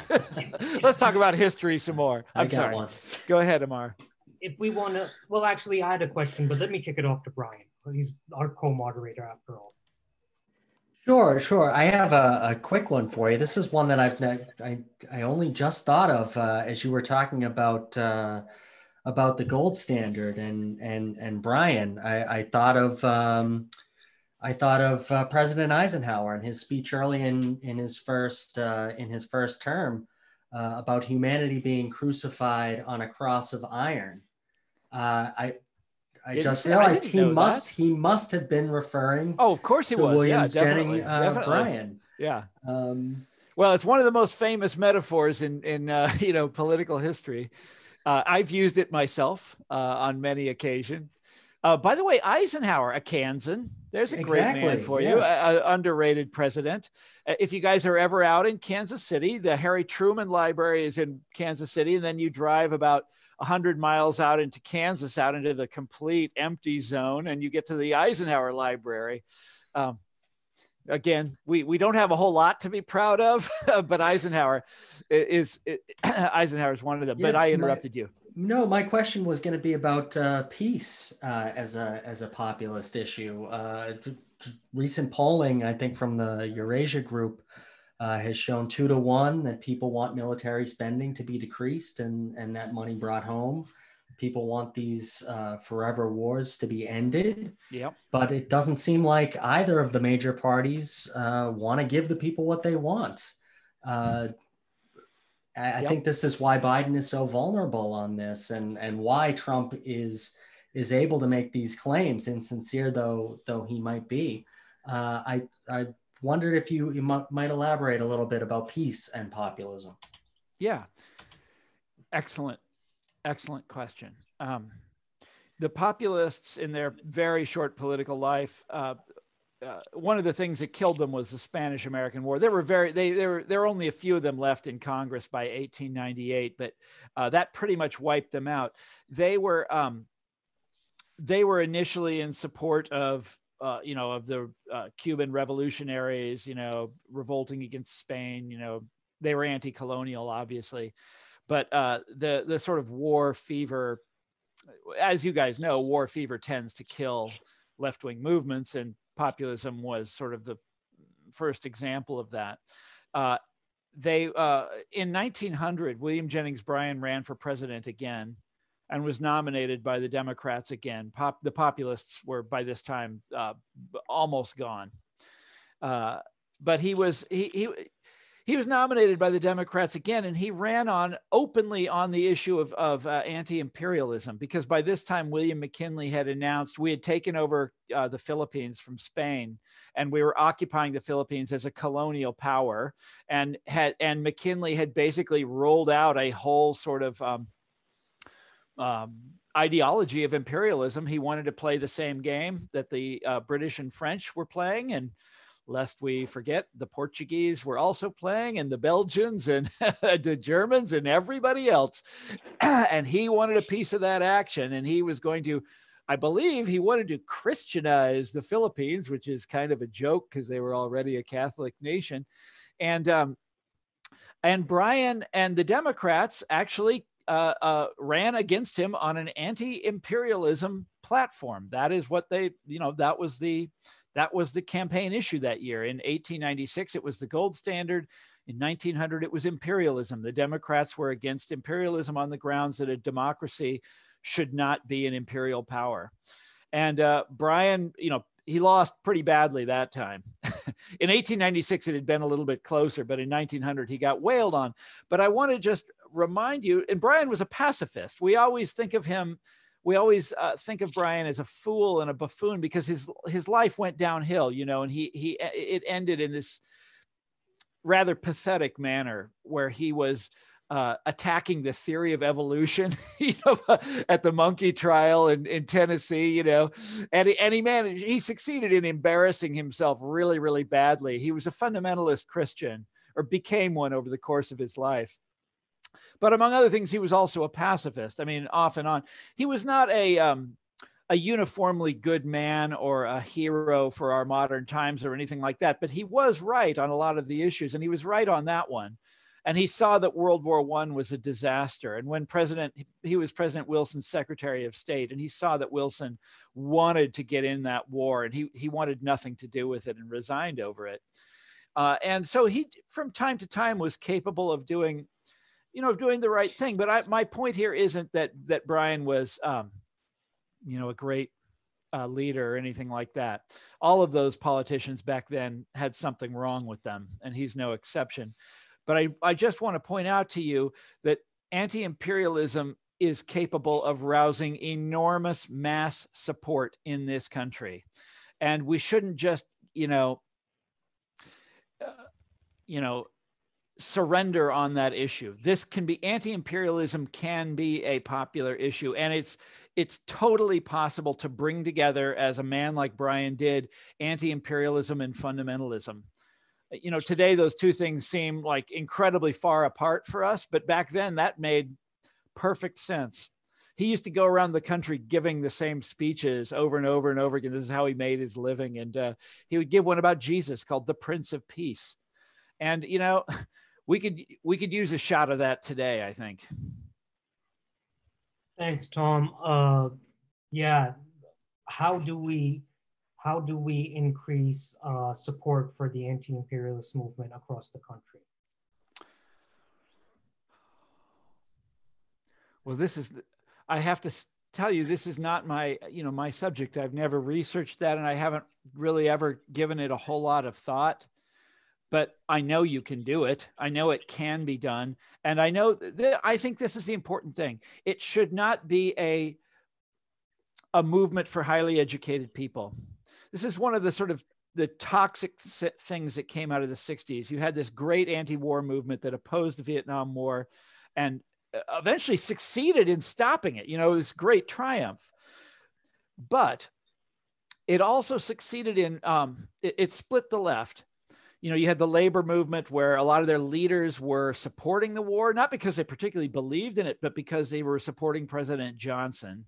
Let's talk about history some more. I'm sorry. One. Go ahead, Amar. If we want to, well, actually, I had a question, but let me kick it off to Brian. He's our co-moderator after all. Sure, sure. I have a, a quick one for you. This is one that I've I, I only just thought of uh, as you were talking about uh, about the gold standard and and and Bryan. I, I thought of um, I thought of uh, President Eisenhower and his speech early in in his first uh, in his first term uh, about humanity being crucified on a cross of iron. Uh, I I Didn't just realized he must that. he must have been referring. Oh, of course he was. Williams yeah, definitely, uh, definitely. Bryan. Yeah. Um, well, it's one of the most famous metaphors in in uh, you know political history. I've used it myself on many occasions. Uh, by the way, Eisenhower, a Kansan, there's a exactly. great man for yes. you, an underrated president. Uh, if you guys are ever out in Kansas City, the Harry Truman Library is in Kansas City, and then you drive about 100 miles out into Kansas, out into the complete empty zone, and you get to the Eisenhower Library. Um, again, we, we don't have a whole lot to be proud of, but Eisenhower is, is Eisenhower is one of them. Yeah, but I interrupted my, you. no, my question was going to be about uh, peace uh, as a as a populist issue. Uh, recent polling, I think, from the Eurasia Group uh, has shown two to one that people want military spending to be decreased and and that money brought home. People want these uh, forever wars to be ended. Yep. But it doesn't seem like either of the major parties uh, want to give the people what they want. I, yep. think this is why Biden is so vulnerable on this, and and why Trump is is able to make these claims, insincere though though he might be. Uh, I I wondered if you you might, might elaborate a little bit about peace and populism. Yeah, excellent, excellent question. Um, the populists in their very short political life uh, uh, one of the things that killed them was the Spanish American War. There were very they there were there were only a few of them left in Congress by 1898, but uh, that pretty much wiped them out. They were um, they were initially in support of uh, you know of the uh, Cuban revolutionaries, you know, revolting against Spain. You know, they were anti-colonial, obviously, but uh, the the sort of war fever, as you guys know, war fever tends to kill left-wing movements and populism was sort of the first example of that. Uh, they uh, in 1900, William Jennings Bryan ran for president again and was nominated by the Democrats again. Pop, the populists were by this time uh, almost gone, uh, but he was he he he was nominated by the Democrats again, and he ran on openly on the issue of, of uh, anti-imperialism because by this time William McKinley had announced we had taken over uh, the Philippines from Spain, and we were occupying the Philippines as a colonial power, and had and McKinley had basically rolled out a whole sort of um, um, ideology of imperialism. He wanted to play the same game that the uh, British and French were playing, and lest we forget the Portuguese were also playing and the Belgians and the Germans and everybody else. and he wanted a piece of that action and he was going to I believe he wanted to Christianize the Philippines, which is kind of a joke because they were already a Catholic nation. And um, and Bryan and the Democrats actually uh, uh, ran against him on an anti-imperialism platform. That is what they, you know, that was the that was the campaign issue that year. In 1896, it was the gold standard. In 1900, it was imperialism. The Democrats were against imperialism on the grounds that a democracy should not be an imperial power. And uh, Bryan, you know, he lost pretty badly that time. in 1896, it had been a little bit closer, but in 1900, he got wailed on. But I want to just remind you, and Bryan was a pacifist. We always think of him we always uh, think of Bryan as a fool and a buffoon because his his life went downhill, you know, and he he it ended in this rather pathetic manner where he was uh, attacking the theory of evolution, you know, at the monkey trial in, in Tennessee, you know, and and he managed, he succeeded in embarrassing himself really, really badly. He was a fundamentalist Christian or became one over the course of his life. But among other things, he was also a pacifist. I mean, off and on. He was not a um, a uniformly good man or a hero for our modern times or anything like that. But he was right on a lot of the issues, and he was right on that one. And he saw that World War One was a disaster. And when President, he was President Wilson's Secretary of State, and he saw that Wilson wanted to get in that war, and he he wanted nothing to do with it and resigned over it. Uh, and so he, from time to time, was capable of doing you know, of doing the right thing. But I, my point here isn't that that Bryan was, um, you know, a great uh, leader or anything like that. All of those politicians back then had something wrong with them, and he's no exception. But I, I just want to point out to you that anti-imperialism is capable of rousing enormous mass support in this country, and we shouldn't just, you know, uh, you know surrender on that issue. This can be anti-imperialism can be a popular issue and it's it's totally possible to bring together as a man like Bryan did anti-imperialism and fundamentalism. You know, today those two things seem like incredibly far apart for us, but back then that made perfect sense. He used to go around the country giving the same speeches over and over and over again. This is how he made his living. And uh, he would give one about Jesus called the Prince of Peace. And, you know, we could we could use a shot of that today i think Thanks, Tom. Uh, yeah, how do we how do we increase uh, support for the anti-imperialist movement across the country? Well, this is, I have to tell you, this is not my, you know, my subject. I've never researched that and I haven't really ever given it a whole lot of thought. But I know you can do it. I know it can be done. And I know that I think this is the important thing. It should not be a, a movement for highly educated people. This is one of the sort of the toxic things that came out of the 60s. You had this great anti-war movement that opposed the Vietnam War and uh, eventually succeeded in stopping it. You know, this great triumph. But it also succeeded in um, it, it split the left you know, you had the labor movement where a lot of their leaders were supporting the war, not because they particularly believed in it, but because they were supporting President Johnson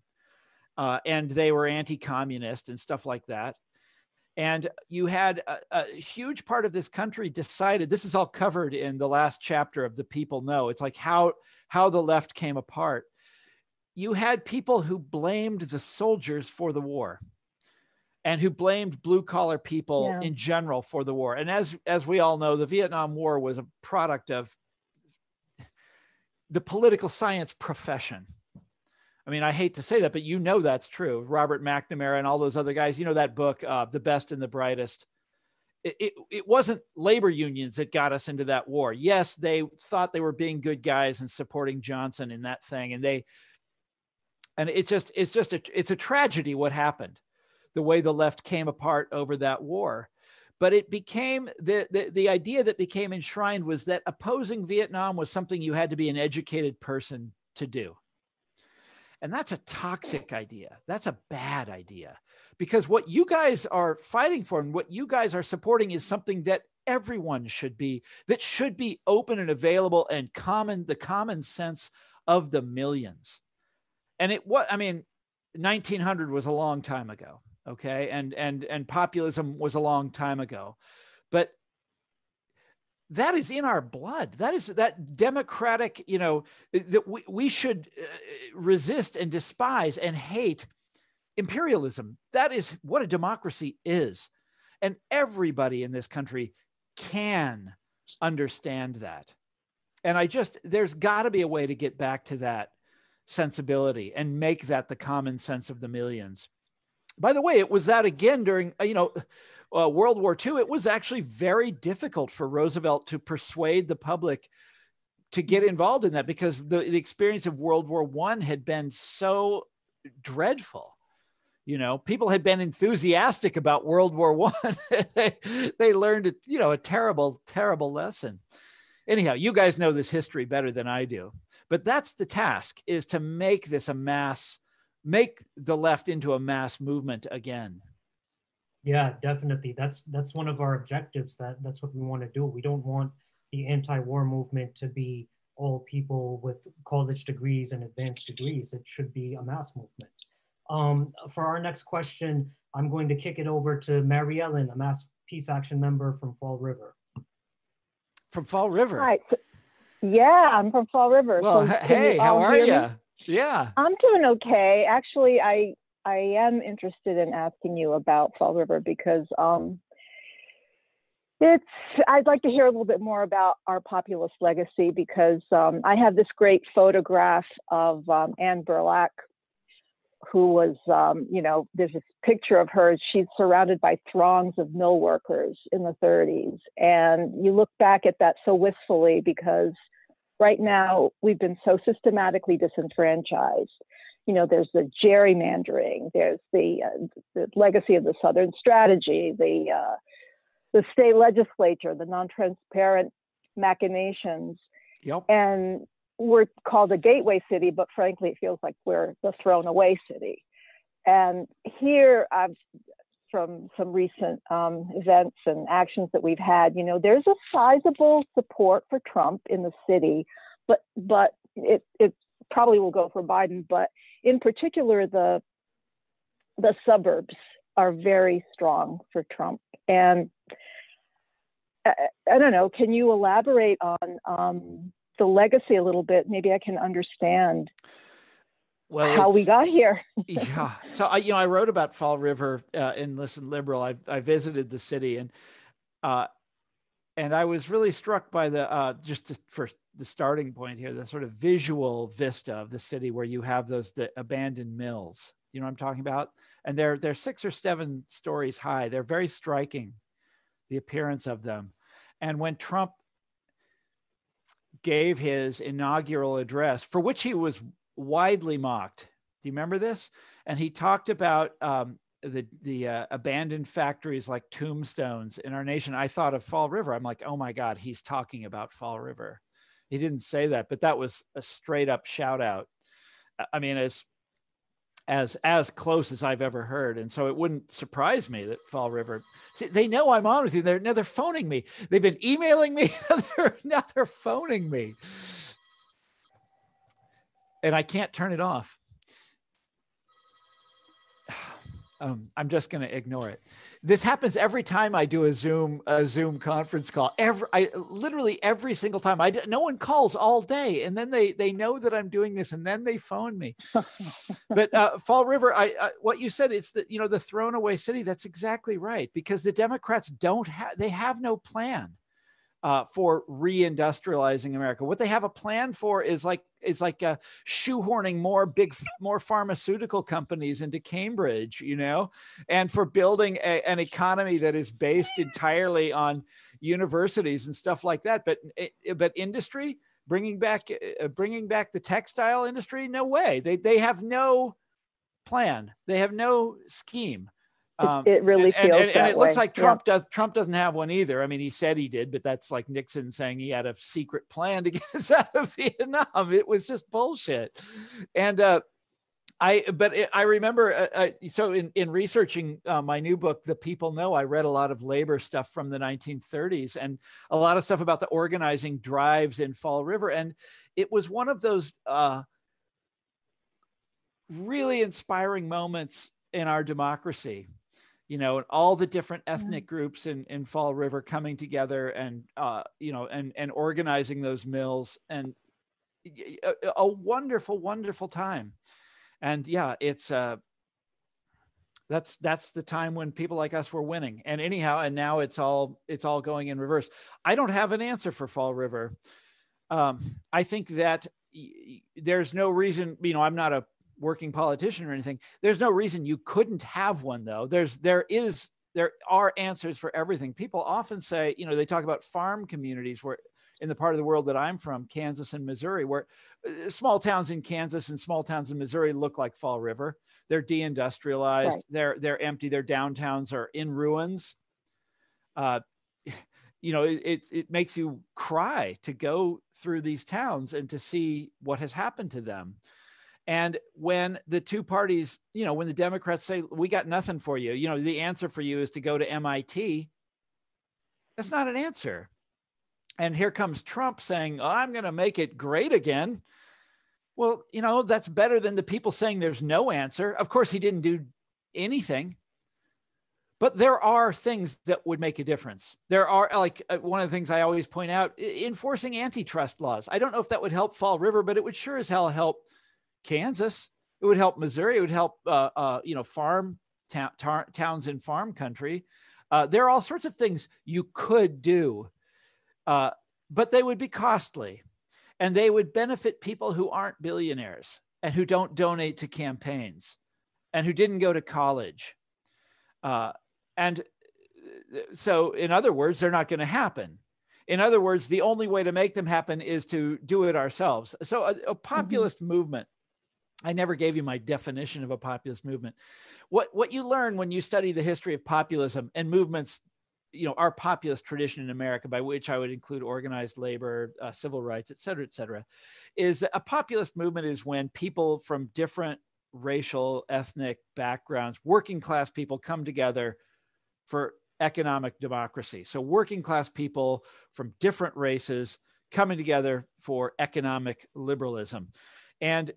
uh, and they were anti communist and stuff like that. And you had a, a, huge part of this country decided this is all covered in the last chapter of The People No. It's like how, how the left came apart. You had people who blamed the soldiers for the war and who blamed blue collar people yeah. in general for the war. And as, as we all know, the Vietnam War was a product of the political science profession I mean, I hate to say that, but you know that's true. Robert McNamara and all those other guys, you know that book, uh, The Best and the Brightest. It, it, it, wasn't labor unions that got us into that war. Yes, they thought they were being good guys and supporting Johnson in that thing, and they, and it's just it's just a, it's a tragedy what happened, the way the left came apart over that war. But it became the, the the idea that became enshrined was that opposing Vietnam was something you had to be an educated person to do and that's a toxic idea. That's a bad idea because what you guys are fighting for and what you guys are supporting is something that everyone should be, that should be open and available and common, the common sense of the millions. And it what I mean, 1900 was a long time ago. Okay. And, and, and populism was a long time ago. But that is in our blood. That is that democratic you know that we, we should uh, resist and despise and hate imperialism. That is what a democracy is. And everybody in this country can understand that. And i just there's got to be a way to get back to that sensibility and make that the common sense of the millions by the way it was that again during uh, you know uh, World War II, it was actually very difficult for Roosevelt to persuade the public to get involved in that because the, the experience of World War One had been so dreadful. You know, people had been enthusiastic about World War One. they, they learned, you know, a terrible, terrible lesson. Anyhow, you guys know this history better than I do, but that's the task: is to make this a mass, make the left into a mass movement again. Yeah, definitely. That's that's one of our objectives. That that's what we want to do. We don't want the anti-war movement to be all people with college degrees and advanced degrees. It should be a mass movement. Um, for our next question, I'm going to kick it over to Mary Ellen, a Mass Peace Action member from Fall River. From Fall River. Hi. Yeah, I'm from Fall River. Well, so hey, how are you? Yeah. I'm doing okay. Actually, I I am interested in asking you about Fall River because um, it's I'd like to hear a little bit more about our populist legacy because um, I have this great photograph of um, Ann Burlak, who was, um, you know, there's this picture of her. She's surrounded by throngs of mill workers in the 30s, and you look back at that so wistfully because right now we've been so systematically disenfranchised you know, there's the gerrymandering, there's the, uh, the legacy of the Southern strategy, the uh, the state legislature, the non-transparent machinations, yep. and we're called a gateway city, but frankly, it feels like we're the thrown away city. And here, I've from some recent um, events and actions that we've had, you know, there's a sizable support for Trump in the city, but but it it probably will go for Biden, but in particular, the the suburbs are very strong for Trump. And I, I don't know, can you elaborate on um, the legacy a little bit? Maybe I can understand. Well, how we got here. yeah. So I, you know, I wrote about Fall River uh, in Listen Liberal. I, I visited the city and, uh, and I was really struck by the uh, just to, for the starting point here, the sort of visual vista of the city where you have those the abandoned mills. You know what I'm talking about? And they're they're six or seven stories high. They're very striking, the appearance of them. And when Trump gave his inaugural address, for which he was widely mocked. Do you remember this? And he talked about um, the the uh, abandoned factories like tombstones in our nation. I thought of Fall River. I'm like, oh my God, he's talking about Fall River. He didn't say that, but that was a straight up shout out. I mean, as as as close as I've ever heard, and so it wouldn't surprise me that Fall River. See, they know I'm on with you. They're now they're phoning me. They've been emailing me. they're, now they're phoning me and I can't turn it off. Um, I'm just going to ignore it. This happens every time I do a Zoom a Zoom conference call. Every I literally every single time. I no one calls all day, and then they they know that I'm doing this, and then they phone me. but uh, Fall River, I, I what you said, it's the you know the thrown away city. That's exactly right because the Democrats don't have they have no plan uh, for reindustrializing America. What they have a plan for is like is like uh, shoehorning more big, more pharmaceutical companies into Cambridge, you know, and for building a, an economy that is based entirely on universities and stuff like that. But eh, eh, but industry bringing back uh, bringing back the textile industry, no way. They they have no plan. They have no scheme. Um, it, really and, feels and, and, and it looks like Trump yeah. does. Trump doesn't have one either. I mean, he said he did, but that's like Nixon saying he had a secret plan to get us out of Vietnam. It was just bullshit. And uh, I, but it, I remember. Uh, uh, so in in researching uh, my new book, The People No, I read a lot of labor stuff from the 1930s and a lot of stuff about the organizing drives in Fall River, and it was one of those uh, really inspiring moments in our democracy you know, and all the different ethnic groups in, in Fall River coming together and, uh, you know, and, and organizing those mills and a, a wonderful, wonderful time. And yeah, it's, uh, that's that's the time when people like us were winning. And anyhow and now it's all it's all going in reverse. I don't have an answer for fall river. Um, i think that y- there's no reason you know i'm not a working politician or anything. There's no reason you couldn't have one though. There's there is there are answers for everything. People often say, you know, they talk about farm communities where in the part of the world that I'm from, Kansas and Missouri, where uh, small towns in Kansas and small towns in Missouri look like Fall River. They're deindustrialized. Right. They're they're empty. Their downtowns are in ruins. Uh, you know, it, it it makes you cry to go through these towns and to see what has happened to them. And when the two parties, you know, when the Democrats say, we got nothing for you, you know, the answer for you is to go to MIT, that's not an answer. And here comes Trump saying, oh, I'm going to make it great again. Well, you know, that's better than the people saying there's no answer. Of course, he didn't do anything. But there are things that would make a difference. There are, like, uh, one of the things I always point out enforcing antitrust laws. I don't know if that would help Fall River, but it would sure as hell help Kansas. It would help Missouri. It would help, uh, uh, you know, farm ta- ta- towns in farm country. Uh, there are all sorts of things you could do, uh, but they would be costly, and they would benefit people who aren't billionaires and who don't donate to campaigns, and who didn't go to college. Uh, and uh, so, in other words, they're not going to happen. In other words, the only way to make them happen is to do it ourselves. So, a, a mm-hmm. populist mm-hmm. movement I never gave you my definition of a populist movement. What what you learn when you study the history of populism and movements, you know, our populist tradition in America, by which I would include organized labor, uh, civil rights, et cetera, et cetera, is that a populist movement is when people from different racial, ethnic backgrounds, working class people come together for economic democracy. So working class people from different races coming together for economic liberalism. And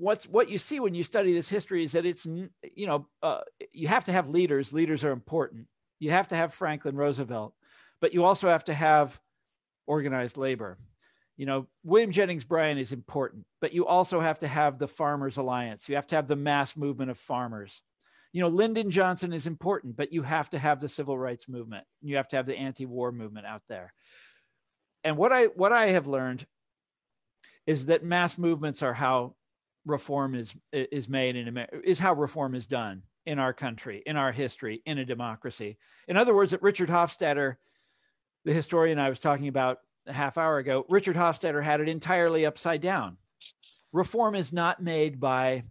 what's what you see when you study this history is that it's you know uh, you have to have leaders leaders are important you have to have franklin roosevelt but you also have to have organized labor you know, William Jennings Bryan is important, but you also have to have the Farmers Alliance. You have to have the mass movement of farmers. You know, Lyndon Johnson is important, but you have to have the civil rights movement. You have to have the anti-war movement out there. And what I what I have learned is that mass movements are how reform is is made in America, is how reform is done in our country, in our history, in a democracy. In other words, that Richard Hofstadter, the historian I was talking about a half hour ago, Richard Hofstadter had it entirely upside down. Reform is not made by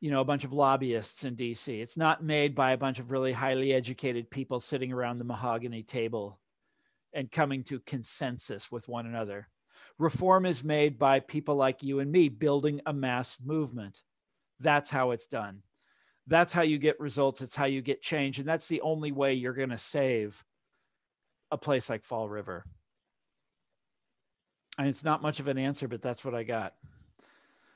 you know a bunch of lobbyists in DC. It's not made by a bunch of really highly educated people sitting around the mahogany table and coming to consensus with one another. Reform is made by people like you and me building a mass movement. That's how it's done. That's how you get results. It's how you get change. And that's the only way you're going to save a place like Fall River. And it's not much of an answer, but that's what I got.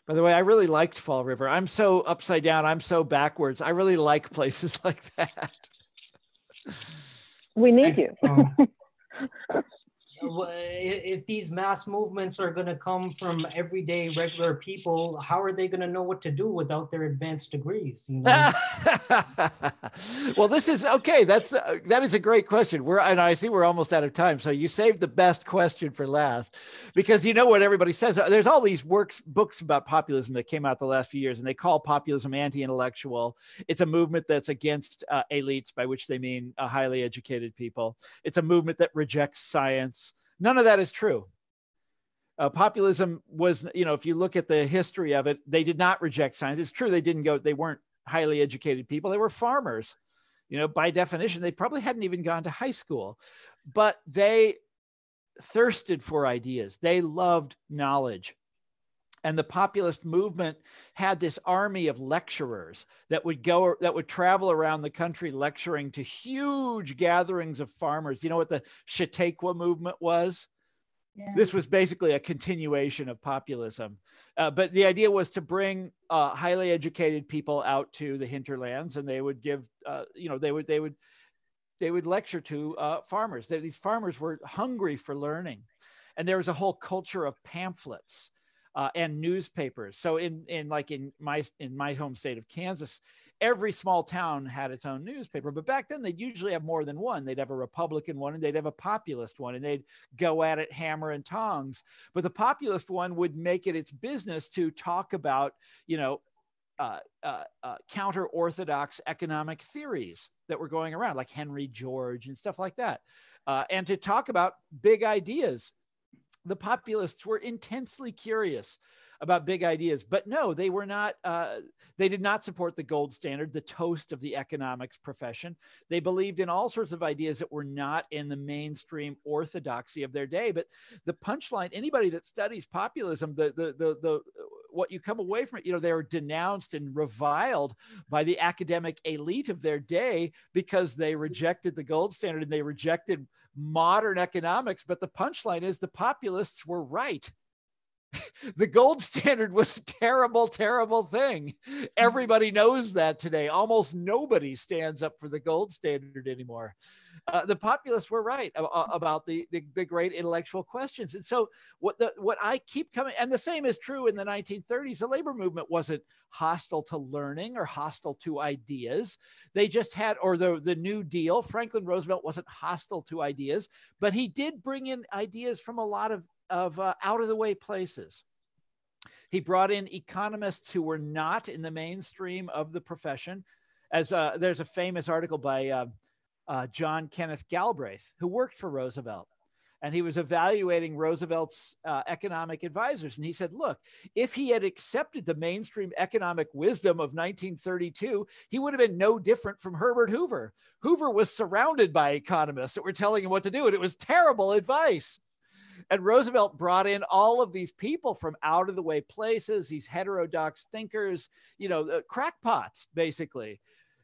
By the way, I really liked Fall River. I'm so upside down. I'm so backwards. I really like places like that. We need you. Um, if these mass movements are going to come from everyday regular people how are they going to know what to do without their advanced degrees you know? well this is okay that's uh, that is a great question. We're and i see we're almost out of time so you saved the best question for last. Because you know what everybody says there's all these works books about populism that came out the last few years and they call populism anti-intellectual. It's a movement that's against uh, elites by which they mean uh, highly educated people. It's a movement that rejects science None of that is true. Uh, populism was, you know, if you look at the history of it, they did not reject science. It's true they didn't go, they weren't highly educated people, they were farmers. You know, by definition, they probably hadn't even gone to high school, but they thirsted for ideas. They loved knowledge and the populist movement had this army of lecturers that would go that would travel around the country lecturing to huge gatherings of farmers. You know what the chautauqua movement was? Yeah. this was basically a continuation of populism. Uh, but the idea was to bring uh, highly educated people out to the hinterlands and they would give uh, you know they would they would they would lecture to uh, farmers. These farmers were hungry for learning. And there was a whole culture of pamphlets uh, and newspapers. So in in like in my in my home state of Kansas, every small town had its own newspaper. But back then they'd usually have more than one. They'd have a Republican one and they'd have a populist one, and they'd go at it hammer and tongs. But the populist one would make it its business to talk about, you know, uh, uh, uh, counter orthodox economic theories that were going around, like Henry George and stuff like that, uh, and to talk about big ideas the populists were intensely curious about big ideas but no they were not uh, they did not support the gold standard the toast of the economics profession. They believed in all sorts of ideas that were not in the mainstream orthodoxy of their day but the punchline anybody that studies populism the the the, the what you come away from it you know they were denounced and reviled by the academic elite of their day because they rejected the gold standard and they rejected modern economics but the punchline is the populists were right the gold standard was a terrible, terrible thing. Everybody knows that today. Almost nobody stands up for the gold standard anymore. Uh, the populists were right about the, the, the great intellectual questions, and so what the what I keep coming, and the same is true in the 1930s. The labor movement wasn't hostile to learning or hostile to ideas. They just had, or the the New Deal. Franklin Roosevelt wasn't hostile to ideas, but he did bring in ideas from a lot of of uh, out of the way places. He brought in economists who were not in the mainstream of the profession. As uh, there's a famous article by uh, John Kenneth Galbraith, who worked for Roosevelt. And he was evaluating Roosevelt's uh, economic advisors. And he said, look, if he had accepted the mainstream economic wisdom of 1932, he would have been no different from Herbert Hoover. Hoover was surrounded by economists that were telling him what to do, and it was terrible advice. And Roosevelt brought in all of these people from out of the way places, these heterodox thinkers, you know, uh, crackpots, basically.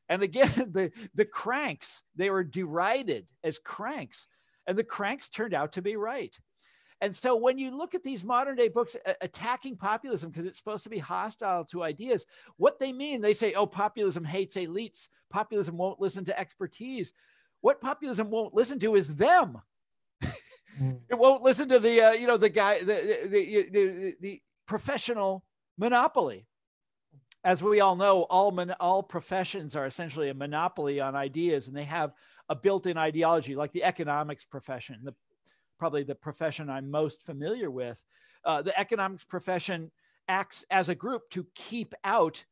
And again, the, the cranks, they were derided as cranks. And the cranks turned out to be right. And so when you look at these modern day books attacking populism because it's supposed to be hostile to ideas, what they mean, they say, oh, populism hates elites. Populism won't listen to expertise. What populism won't listen to is them. Mm. It won't listen to the uh, you know the guy the the, the the professional monopoly. As we all know, all mon- all professions are essentially a monopoly on ideas, and they have a built-in ideology, like the economics profession, the probably the profession I'm most familiar with. Uh, the economics profession acts as a group to keep out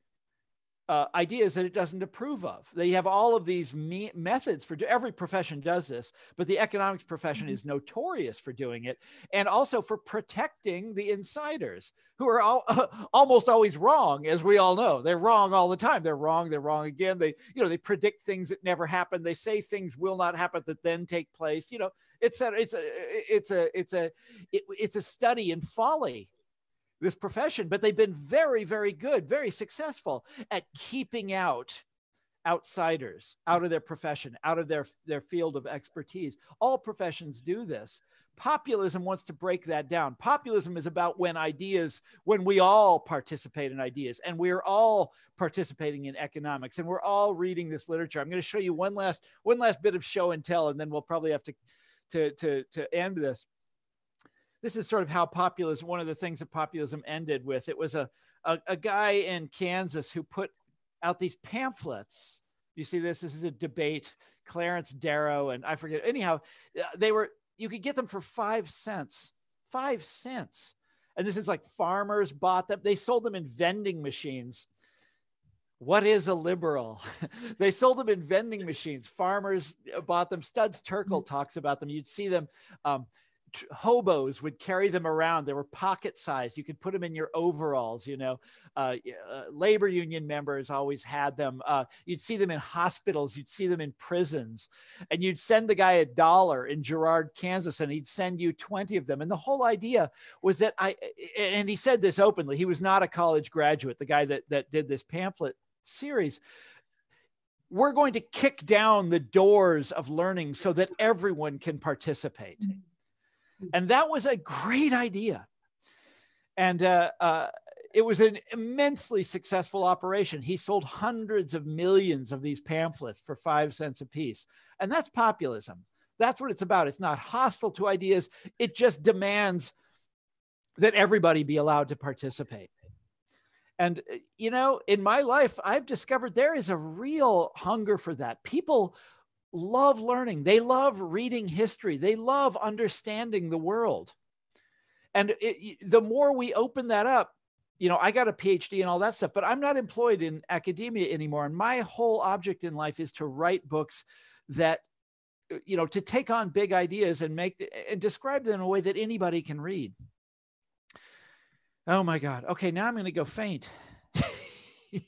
uh, ideas that it doesn't approve of. They have all of these me- methods for every profession does this, but the economics profession mm-hmm. is notorious for doing it, and also for protecting the insiders who are all, uh, almost always wrong, as we all know. They're wrong all the time. They're wrong. They're wrong again. They you know they predict things that never happen. They say things will not happen that then take place. You know, it's a it's a it's a it's a it, it's a study in folly this profession, but they've been very, very good, very successful at keeping out outsiders out of their profession, out of their, their field of expertise. All professions do this. Populism wants to break that down. Populism is about when ideas, when we all participate in ideas, and we're all participating in economics, and we're all reading this literature. I'm going to show you one last one last bit of show and tell, and then we'll probably have to to to, to end this this is sort of how populism, one of the things that populism ended with. It was a, a, a guy in Kansas who put out these pamphlets. You see this? This is a debate. Clarence Darrow and I forget. Anyhow, uh, they were, you could get them for five cents. Five cents. And this is like farmers bought them. They sold them in vending machines what is a liberal? they sold them in vending machines. Farmers bought them. Studs Terkel talks about them. You'd see them um, hobos would carry them around. They were pocket sized. You could put them in your overalls. You know, uh, uh, labor union members always had them. Uh, you'd see them in hospitals. You'd see them in prisons, and you'd send the guy a dollar in Girard, Kansas, and he'd send you twenty of them. And the whole idea was that I, and he said this openly. He was not a college graduate. The guy that that did this pamphlet series we're going to kick down the doors of learning so that everyone can participate. And that was a great idea. And uh, uh, it was an immensely successful operation. He sold hundreds of millions of these pamphlets for five cents a piece. And that's populism. That's what it's about. It's not hostile to ideas, it just demands that everybody be allowed to participate. And, uh, you know, in my life, I've discovered there is a real hunger for that. People love learning. They love reading history. They love understanding the world. And it, the more we open that up, you know, I got a PhD and all that stuff, but I'm not employed in academia anymore. And my whole object in life is to write books that, uh, you know, to take on big ideas and make and describe them in a way that anybody can read. Oh my God. Okay, now I'm going to go faint.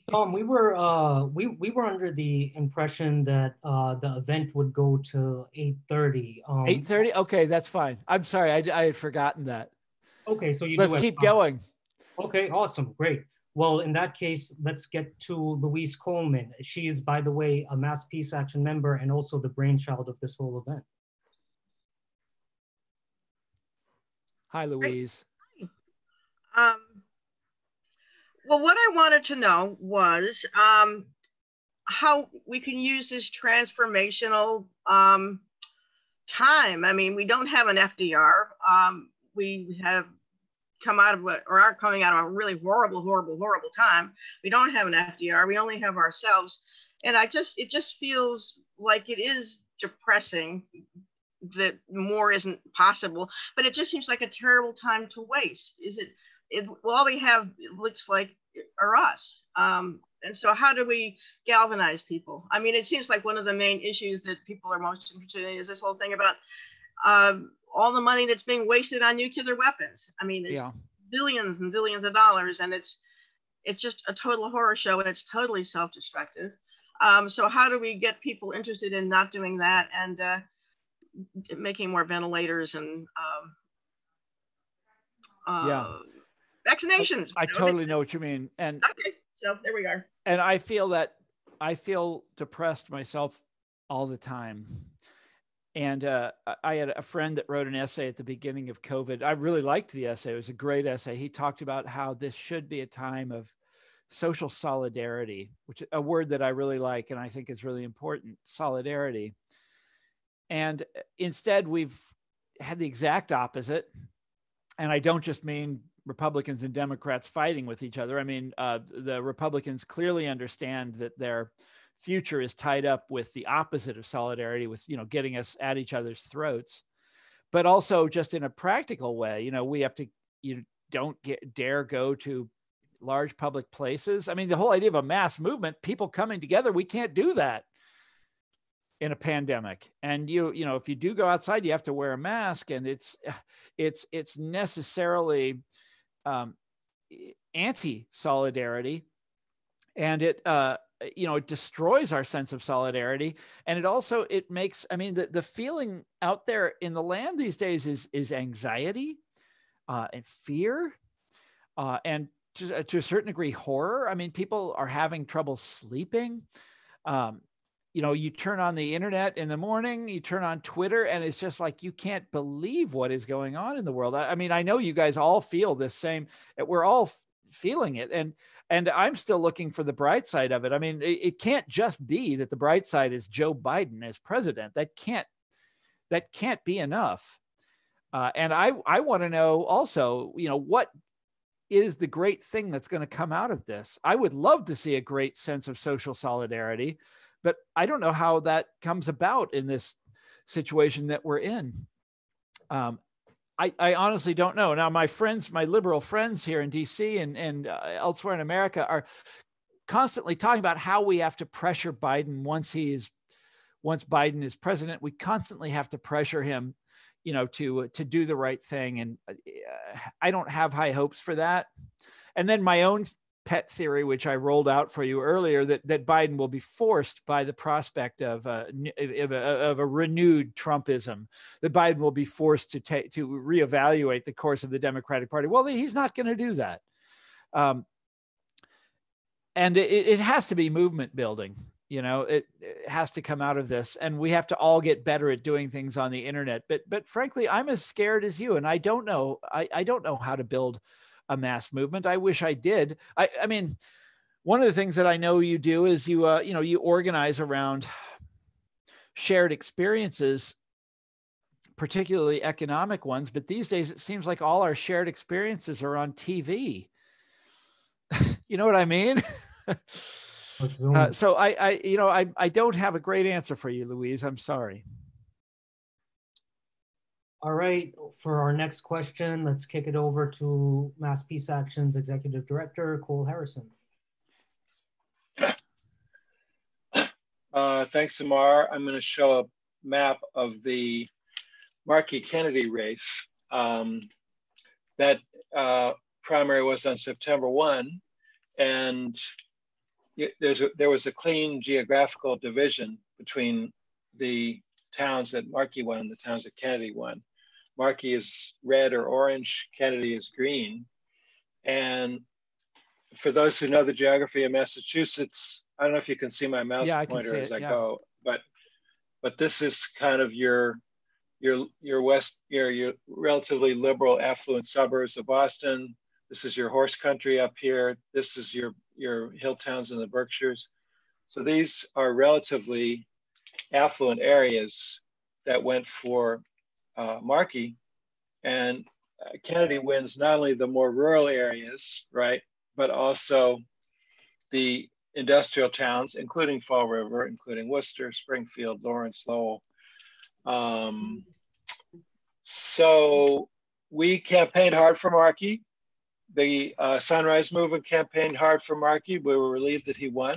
Tom, we were uh, we we were under the impression that uh, the event would go to eight thirty. Um, eight thirty. Okay, that's fine. I'm sorry, I, I had forgotten that. Okay, so you let's keep going. Okay, awesome, great. Well, in that case, let's get to Louise Coleman. She is, by the way, a Mass Peace Action member and also the brainchild of this whole event. Hi, Louise. Hi. Um, well, what I wanted to know was um, how we can use this transformational um, time. I mean, we don't have an FDR. Um, we have come out of a, or are coming out of a really horrible, horrible, horrible time. We don't have an FDR. We only have ourselves. And I just, it just feels like it is depressing that more isn't possible, but it just seems like a terrible time to waste. Is it, it, well, all we have it looks like are us. Um, and so, how do we galvanize people? I mean, it seems like one of the main issues that people are most interested in is this whole thing about um, all the money that's being wasted on nuclear weapons. I mean, it's yeah. billions and billions of dollars, and it's it's just a total horror show, and it's totally self-destructive. Um, so, how do we get people interested in not doing that and uh, making more ventilators and um, uh, yeah vaccinations. I, I totally know what you mean. And okay, so there we are. And I feel that I feel depressed myself all the time. And uh, I had a friend that wrote an essay at the beginning of COVID. I really liked the essay. It was a great essay. He talked about how this should be a time of social solidarity, which a word that I really like and I think is really important. Solidarity. And uh, instead, we've had the exact opposite. And I don't just mean Republicans and Democrats fighting with each other. I mean, uh, the Republicans clearly understand that their future is tied up with the opposite of solidarity, with you know getting us at each other's throats, but also just in a practical way. You know, we have to you don't get dare go to large public places. I mean, the whole idea of a mass movement, people coming together, we can't do that in a pandemic and you you know if you do go outside you have to wear a mask and it's it's it's necessarily um, anti solidarity and it uh, you know it destroys our sense of solidarity. And it also it makes i mean the, the feeling out there in the land these days is is anxiety uh, and fear uh, and to, to, a certain degree horror. I mean people are having trouble sleeping. Um, you know you turn on the internet in the morning you turn on twitter and it's just like you can't believe what is going on in the world. I, I mean i know you guys all feel this same we're all feeling it and and i'm still looking for the bright side of it. I mean it, it can't just be that the bright side is joe biden as president. That can't that can't be enough. Uh, and i i want to know also you know what is the great thing that's going to come out of this? I would love to see a great sense of social solidarity but I don't know how that comes about in this situation that we're in. Um, I, I, honestly don't know. Now, my friends, my liberal friends here in DC and, and uh, elsewhere in America are constantly talking about how we have to pressure Biden once he is, once Biden is president. We constantly have to pressure him, you know, to to do the right thing. And uh, I don't have high hopes for that. And then my own pet theory, which I rolled out for you earlier, that, that Biden will be forced by the prospect of a, of a, of a renewed Trumpism, that Biden will be forced to take to reevaluate the course of the Democratic Party. Well, he's not going to do that. Um, and it, it has to be movement building you know it, it, has to come out of this and we have to all get better at doing things on the internet but but frankly i'm as scared as you and i don't know i, I don't know how to build a mass movement. I wish I did. I, I mean, one of the things that I know you do is you, uh, you know, you organize around shared experiences, particularly economic ones. But these days, it seems like all our shared experiences are on TV. you know what I mean? uh, so I, I, you know, I, I don't have a great answer for you, Louise. I'm sorry. All right, for our next question, let's kick it over to Mass Peace Action's Executive Director, Cole Harrison. Uh, thanks, Amar. I'm going to show a map of the Markey Kennedy race. Um, that uh, primary was on September 1, and there's a, there was a clean geographical division between the towns that Markey won and the towns that Kennedy won. Markey is red or orange, Kennedy is green. And for those who know the geography of Massachusetts, I don't know if you can see my mouse yeah, pointer as I yeah. go, but but this is kind of your your your west your your relatively liberal affluent suburbs of Boston. This is your horse country up here. This is your your hill towns in the Berkshires. So these are relatively affluent areas that went for uh, Markey. And uh, Kennedy wins not only the more rural areas, right, but also the industrial towns, including Fall River, including Worcester, Springfield, Lawrence, Lowell. Um, so we campaigned hard for Markey. The uh, Sunrise Movement campaigned hard for Markey. We were relieved that he won.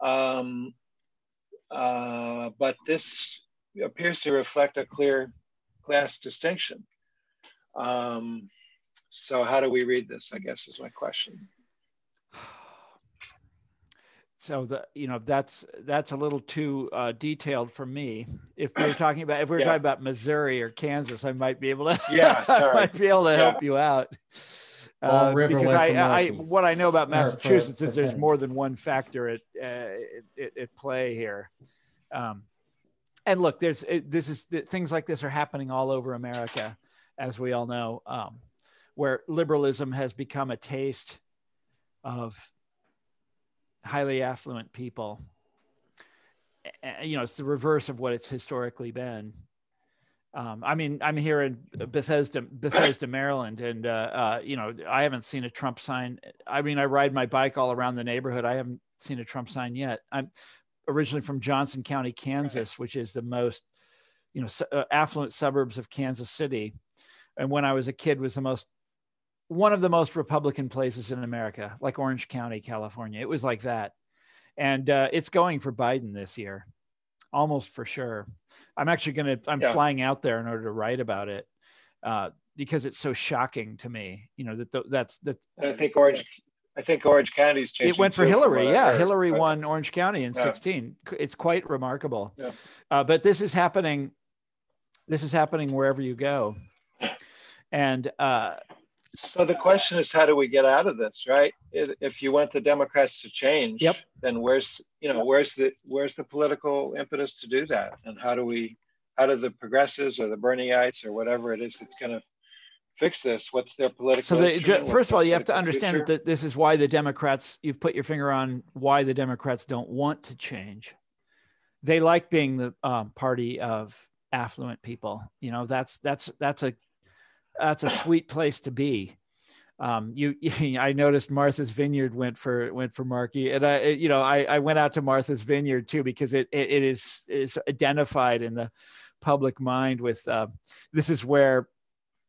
Um, uh, but this appears to reflect a clear class distinction. Um, so how do we read this? I guess is my question. So the you know that's that's a little too uh, detailed for me. If we are talking about if we are yeah. talking about Missouri or Kansas, I might be able to yeah sorry. I might be able to yeah. help you out. Uh, because I, I, what I know about Massachusetts is there's more than one factor at uh, at, at play here. Um, and look, there's it, this is things like this are happening all over America, as we all know, um, where liberalism has become a taste of highly affluent people. You know, it's the reverse of what it's historically been. Um, I mean, I'm here in Bethesda, Bethesda, Maryland, and uh, uh, you know, I haven't seen a Trump sign. I mean, I ride my bike all around the neighborhood. I haven't seen a Trump sign yet. I'm originally from Johnson County, Kansas, which is the most, you know, uh, affluent suburbs of Kansas City, and when I was a kid, was the most one of the most Republican places in America, like Orange County, California. It was like that, and uh, it's going for Biden this year, almost for sure. I'm actually going to, I'm yeah. flying out there in order to write about it uh, because it's so shocking to me, you know, that the, that's that. I think Orange, I think Orange County's changed. It went for Hillary. Yeah. Hillary won Orange County in yeah. 16. It's quite remarkable. Yeah. Uh, but this is happening. This is happening wherever you go. And, uh, so the question is, how do we get out of this, right? If you want the Democrats to change, yep. then where's you know where's the where's the political impetus to do that, and how do we, how do the progressives or the Bernieites or whatever it is that's going to fix this? What's their political? So the, first of all, you have to understand future? that this is why the Democrats. You've put your finger on why the Democrats don't want to change. They like being the um, party of affluent people. You know, that's that's that's a that's a sweet place to be. Um, you, I noticed Martha's Vineyard went for went for Markey, and I, you know, I, I went out to Martha's Vineyard too because it it, it is is identified in the public mind with uh, this is where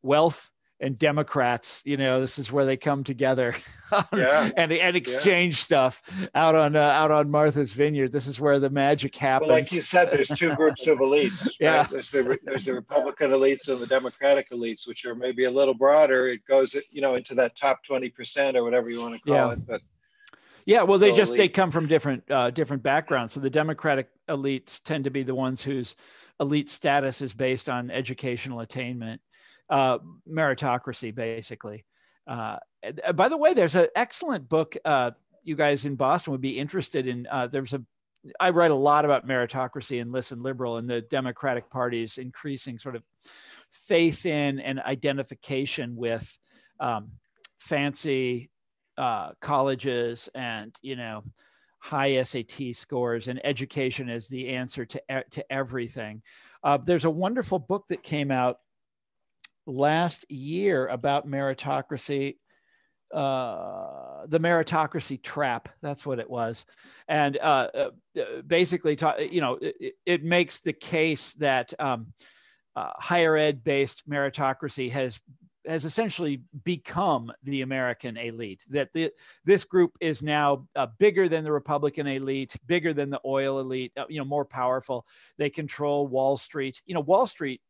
wealth and Democrats, you know, this is where they come together yeah. and, and exchange yeah. stuff out on uh, out on Martha's Vineyard. This is where the magic happens. Well, like you said, there's two groups of elites. Right? Yeah, there's the there's the Republican elites and the Democratic elites, which are maybe a little broader. It goes, you know, into that top twenty percent or whatever you want to call yeah. it, but. Yeah, well, they just elite. they come from different uh, different backgrounds. So the Democratic elites tend to be the ones whose elite status is based on educational attainment uh, meritocracy, basically. Uh, by the way, there's an excellent book uh, you guys in Boston would be interested in. Uh, there's a I write a lot about meritocracy and listen liberal and the Democratic Party's increasing sort of faith in and identification with um, fancy uh, colleges and you know high SAT scores and education is the answer to to everything. Uh, there's a wonderful book that came out last year about meritocracy uh, the meritocracy trap. That's what it was, and uh, uh, basically, ta- you know, it, it, makes the case that um, uh, higher ed based meritocracy has has essentially become the American elite. That the, this group is now uh, bigger than the Republican elite, bigger than the oil elite. Uh, you know, more powerful. They control Wall Street. You know, Wall Street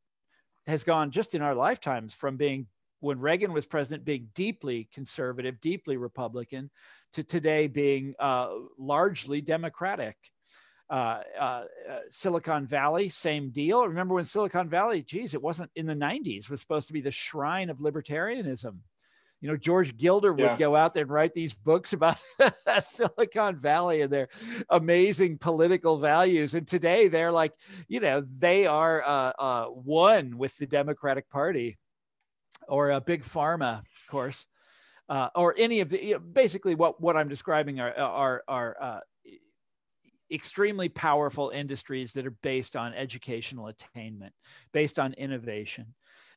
has gone just in our lifetimes from being when Reagan was president being deeply conservative, deeply Republican, to today being uh, largely Democratic. Uh, uh, uh, Silicon Valley, same deal. Remember when Silicon Valley, geez, it wasn't in the 90s, was supposed to be the shrine of libertarianism you know, George Gilder would yeah. go out there and write these books about Silicon Valley and their amazing political values. And today they're like, you know, they are uh, uh, one with the Democratic Party or a big pharma, of course, uh, or any of the, you know, basically what, what I'm describing are, are, are uh, extremely powerful industries that are based on educational attainment, based on innovation.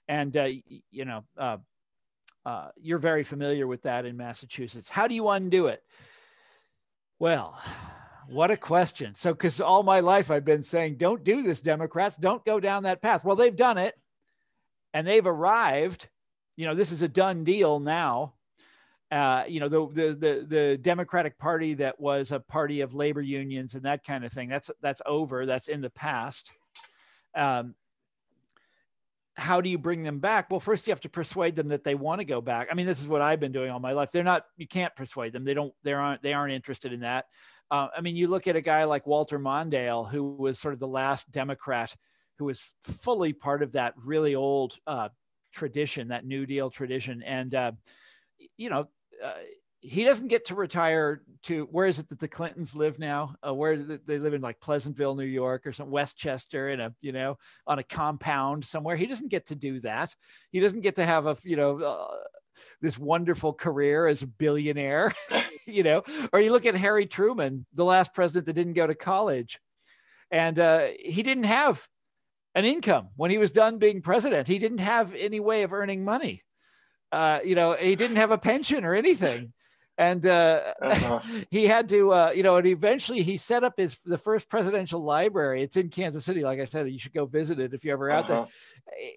And, uh, you know, uh, uh, you're very familiar with that in Massachusetts. How do you undo it? Well, what a question. So, because all my life I've been saying, don't do this, Democrats, don't go down that path. Well, they've done it and they've arrived. You know, this is a done deal now. Uh, you know, the, the, the, the Democratic Party that was a party of labor unions and that kind of thing, that's, that's over, that's in the past. Um, how do you bring them back? Well, first you have to persuade them that they want to go back. I mean, this is what I've been doing all my life. They're not. You can't persuade them. They don't. They aren't. They aren't interested in that. Uh, I mean, you look at a guy like Walter Mondale, who was sort of the last Democrat who was fully part of that really old uh, tradition, that New Deal tradition, and uh, you know, uh, he doesn't get to retire to where is it that the Clintons live now? Uh, where they live in like Pleasantville, New York, or some Westchester, in a you know on a compound somewhere. He doesn't get to do that. He doesn't get to have a you know uh, this wonderful career as a billionaire, you know. Or you look at Harry Truman, the last president that didn't go to college, and uh, he didn't have an income when he was done being president. He didn't have any way of earning money. Uh, you know, he didn't have a pension or anything and uh, uh-huh. he had to uh, you know and eventually he set up his the first presidential library. It's in kansas city. Like i said you should go visit it if you're ever out uh-huh. there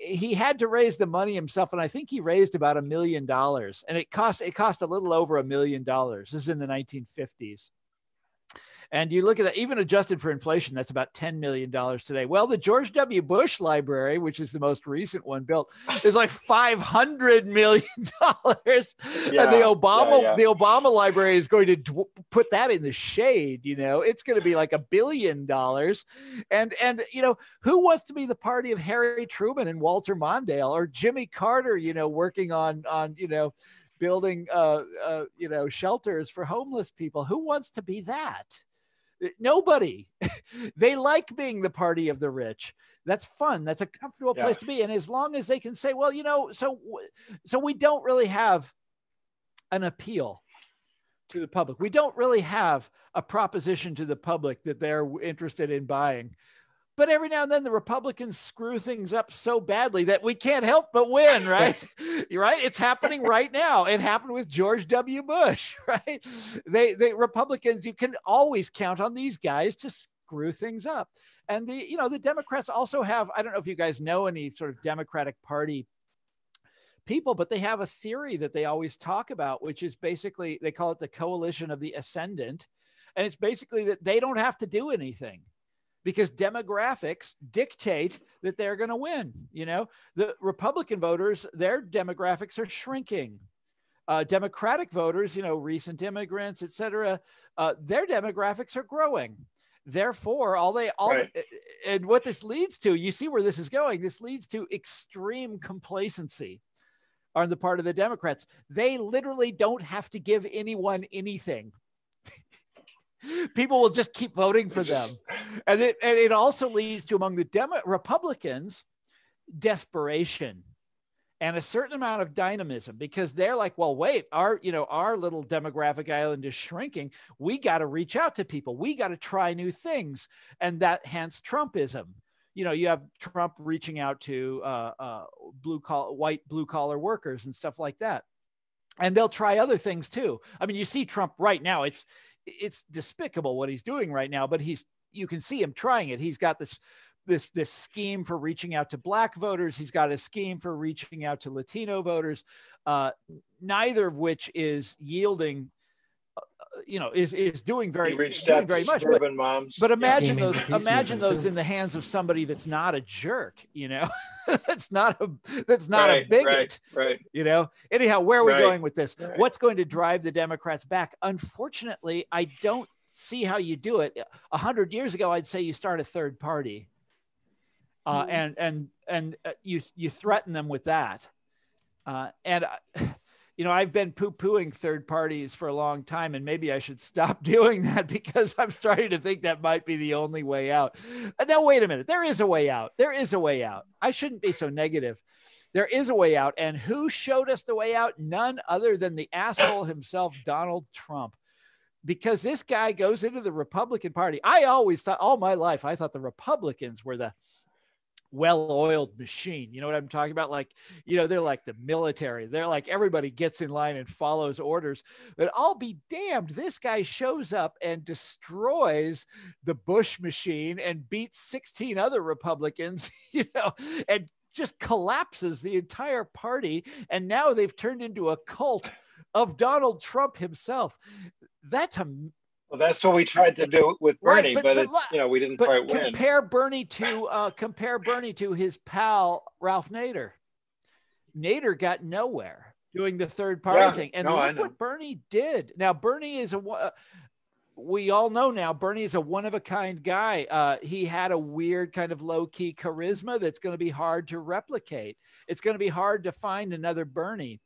he had to raise the money himself and i think he raised about a million dollars. And it cost it cost a little over a million dollars. This is in the 1950s and you look at that, even adjusted for inflation, that's about $10 million today. Well, the George W. Bush Library, which is the most recent one built, is like $500 million. Yeah, and the Obama, yeah, yeah. the Obama Library is going to put that in the shade. You know, it's going to be like a billion dollars. And, and, you know, who wants to be the party of Harry Truman and Walter Mondale or Jimmy Carter, you know, working on, on, you know, building uh, uh, you know shelters for homeless people who wants to be that Nobody. they like being the party of the rich. That's fun. That's a comfortable yeah. place to be. And as long as they can say, well, you know, so so we don't really have an appeal to the public. We don't really have a proposition to the public that they're interested in buying. But every now and then the Republicans screw things up so badly that we can't help but win, right? You're right. It's happening right now. It happened with George W. Bush, right? They, they Republicans, you can always count on these guys to screw things up. And the, you know, the Democrats also have, I don't know if you guys know any sort of Democratic Party people, but they have a theory that they always talk about, which is basically they call it the coalition of the ascendant. And it's basically that they don't have to do anything because demographics dictate that they're going to win. You know, the Republican voters, their demographics are shrinking. Uh, Democratic voters, you know, recent immigrants, et cetera, uh, their demographics are growing. Therefore, all they all right. and what this leads to, you see where this is going. This leads to extreme complacency on the part of the Democrats. They literally don't have to give anyone anything people will just keep voting for them. And it, and it also leads to among the Demo- Republicans desperation and a certain amount of dynamism because they're like well wait our you know our little demographic island is shrinking. We got to reach out to people. We got to try new things. And that hence trumpism. You know you have trump reaching out to uh, uh, blue collar white blue collar workers and stuff like that. And they'll try other things too. I mean you see trump right now it's it's despicable what he's doing right now, but he's you can see him trying it. He's got this this this scheme for reaching out to black voters. He's got a scheme for reaching out to Latino voters, uh, neither of which is yielding you know is is doing very doing very much but, moms. but imagine yeah. those imagine those too. in the hands of somebody that's not a jerk you know that's not a that's not right, a bigot right, right you know anyhow where are we right, going with this right. what's going to drive the democrats back unfortunately i don't see how you do it a hundred years ago i'd say you start a third party uh, mm. and and and uh, you you threaten them with that uh, and you know, I've been poo pooing third parties for a long time, and maybe I should stop doing that because I'm starting to think that might be the only way out. Uh, now, wait a minute. There is a way out. There is a way out. I shouldn't be so negative. There is a way out. And who showed us the way out? None other than the asshole himself, Donald Trump. Because this guy goes into the Republican Party. I always thought, all my life, I thought the Republicans were the well-oiled machine. You know what I'm talking about? Like, you know, they're like the military. They're like everybody gets in line and follows orders. But I'll be damned, this guy shows up and destroys the Bush machine and beats 16 other Republicans, you know, and just collapses the entire party. And now they've turned into a cult of Donald Trump himself. That's a well, that's what we tried to do with Bernie, right, but, but, but you know we didn't quite win. Compare Bernie to uh, compare Bernie to his pal Ralph Nader. Nader got nowhere doing the third party yeah, thing, and no, look what Bernie did. Now Bernie is a. Uh, we all know now Bernie is a one of a kind guy. Uh, he had a weird kind of low key charisma that's going to be hard to replicate. It's going to be hard to find another Bernie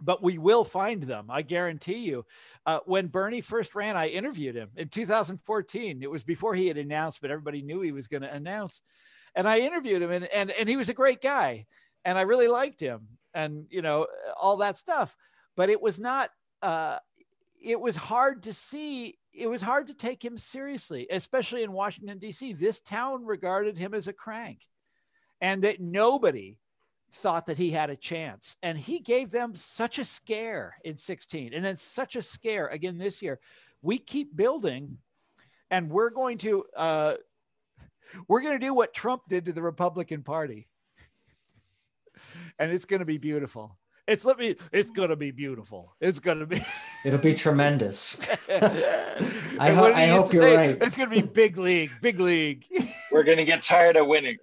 but we will find them. I guarantee you. Uh, when Bernie first ran, I interviewed him in 2014. It was before he had announced, but everybody knew he was going to announce. And I interviewed him, and, and, and he was a great guy. And I really liked him and, you know, all that stuff. But it was not, uh, it was hard to see. It was hard to take him seriously, especially in Washington, D.C. This town regarded him as a crank and that nobody thought that he had a chance. And he gave them such a scare in 16 and then such a scare again this year. We keep building and we're going to uh, we're going to do what Trump did to the Republican Party. And it's going to be beautiful. It's let me. It's gonna be beautiful. It's gonna be. It'll be tremendous. I, ho- I hope you're say, right. It's gonna be big league, big league. We're gonna get tired of winning.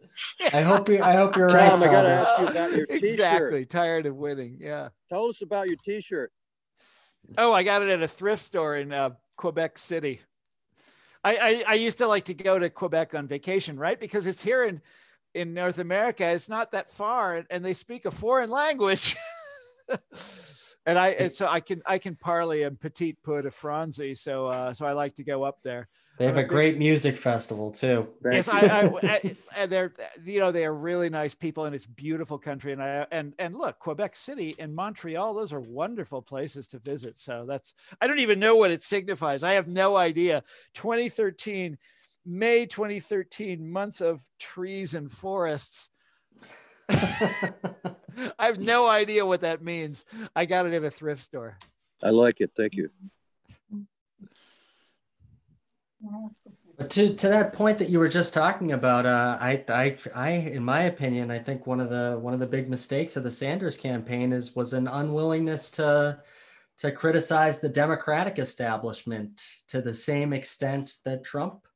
I hope you. I hope you're right. Tom, I gotta ask you about your T-shirt. exactly. Tired of winning. Yeah. Tell us about your T-shirt. Oh, I got it at a thrift store in uh, Quebec City. I, I I used to like to go to Quebec on vacation, right? Because it's here in in North America. It's not that far, and they speak a foreign language. and I and so I can I can parley and petite put a Franzi, so uh, so I like to go up there. They have a a great music festival too. Thank yes. I, I, I, and they're you know they are really nice people, and it's beautiful country. And I and and look, Quebec City and Montreal, those are wonderful places to visit. So that's I don't even know what it signifies. I have no idea. 2013, May 2013, month of trees and forests. I have no idea what that means. I got it at a thrift store. I like it. Thank you. But to, to that point that you were just talking about, uh, I, I, I, in my opinion, I think one of the one of the big mistakes of the Sanders campaign is was an unwillingness to to criticize the Democratic establishment to the same extent that Trump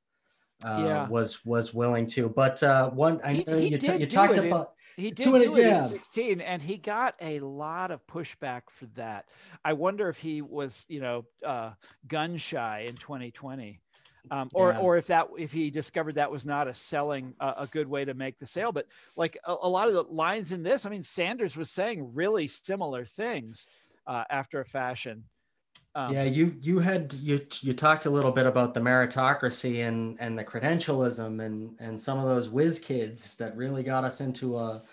uh, Yeah. was was willing to. But uh, one, I know he you, t- you talked it about. He did do it yeah. in 16 and he got a lot of pushback for that. I wonder if he was, you know, uh, gun shy in 2020. Um, or, Yeah. or if that if he discovered that was not a selling uh, a good way to make the sale but like a, a lot of the lines in this i mean sanders was saying really similar things uh, after a fashion um, yeah, you you had you you talked a little bit about the meritocracy and and the credentialism and and some of those whiz kids that really got us into a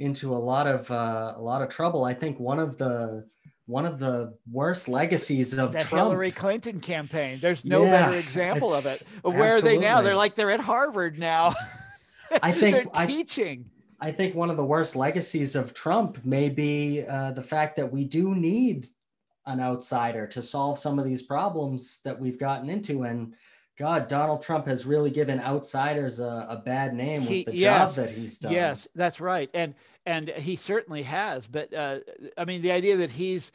into a lot of uh, a lot of trouble. I think one of the one of the worst legacies of Trump. Hillary Clinton campaign. There's no Yeah, better example of it. Where are they now? They're like they're at Harvard now. I think they're I- teaching. I think one of the worst legacies of Trump may be uh, the fact that we do need an outsider to solve some of these problems that we've gotten into. And God, Donald Trump has really given outsiders a, a bad name He- with the yes, job that he's done. Yes, that's right, and and he certainly has. But uh, I mean, the idea that he's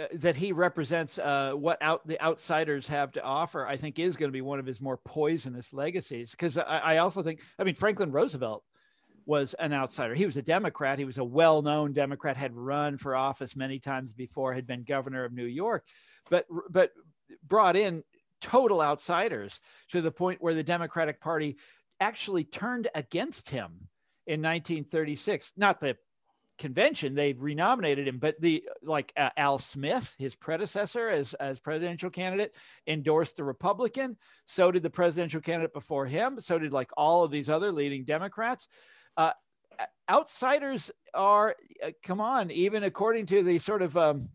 uh, that he represents uh, what out the outsiders have to offer, I think, is going to be one of his more poisonous legacies. Because I, I also think, I mean, Franklin Roosevelt was an outsider. He was a Democrat. He was a well-known Democrat. Had run for office many times before. Had been governor of New York, but but brought in total outsiders to the point where the Democratic Party actually turned against him in 1936. Not the convention they renominated him but the like uh, al smith his predecessor as as presidential candidate endorsed the republican. So did the presidential candidate before him. So did like all of these other leading democrats. Uh, outsiders are uh, come on even according to the sort of um,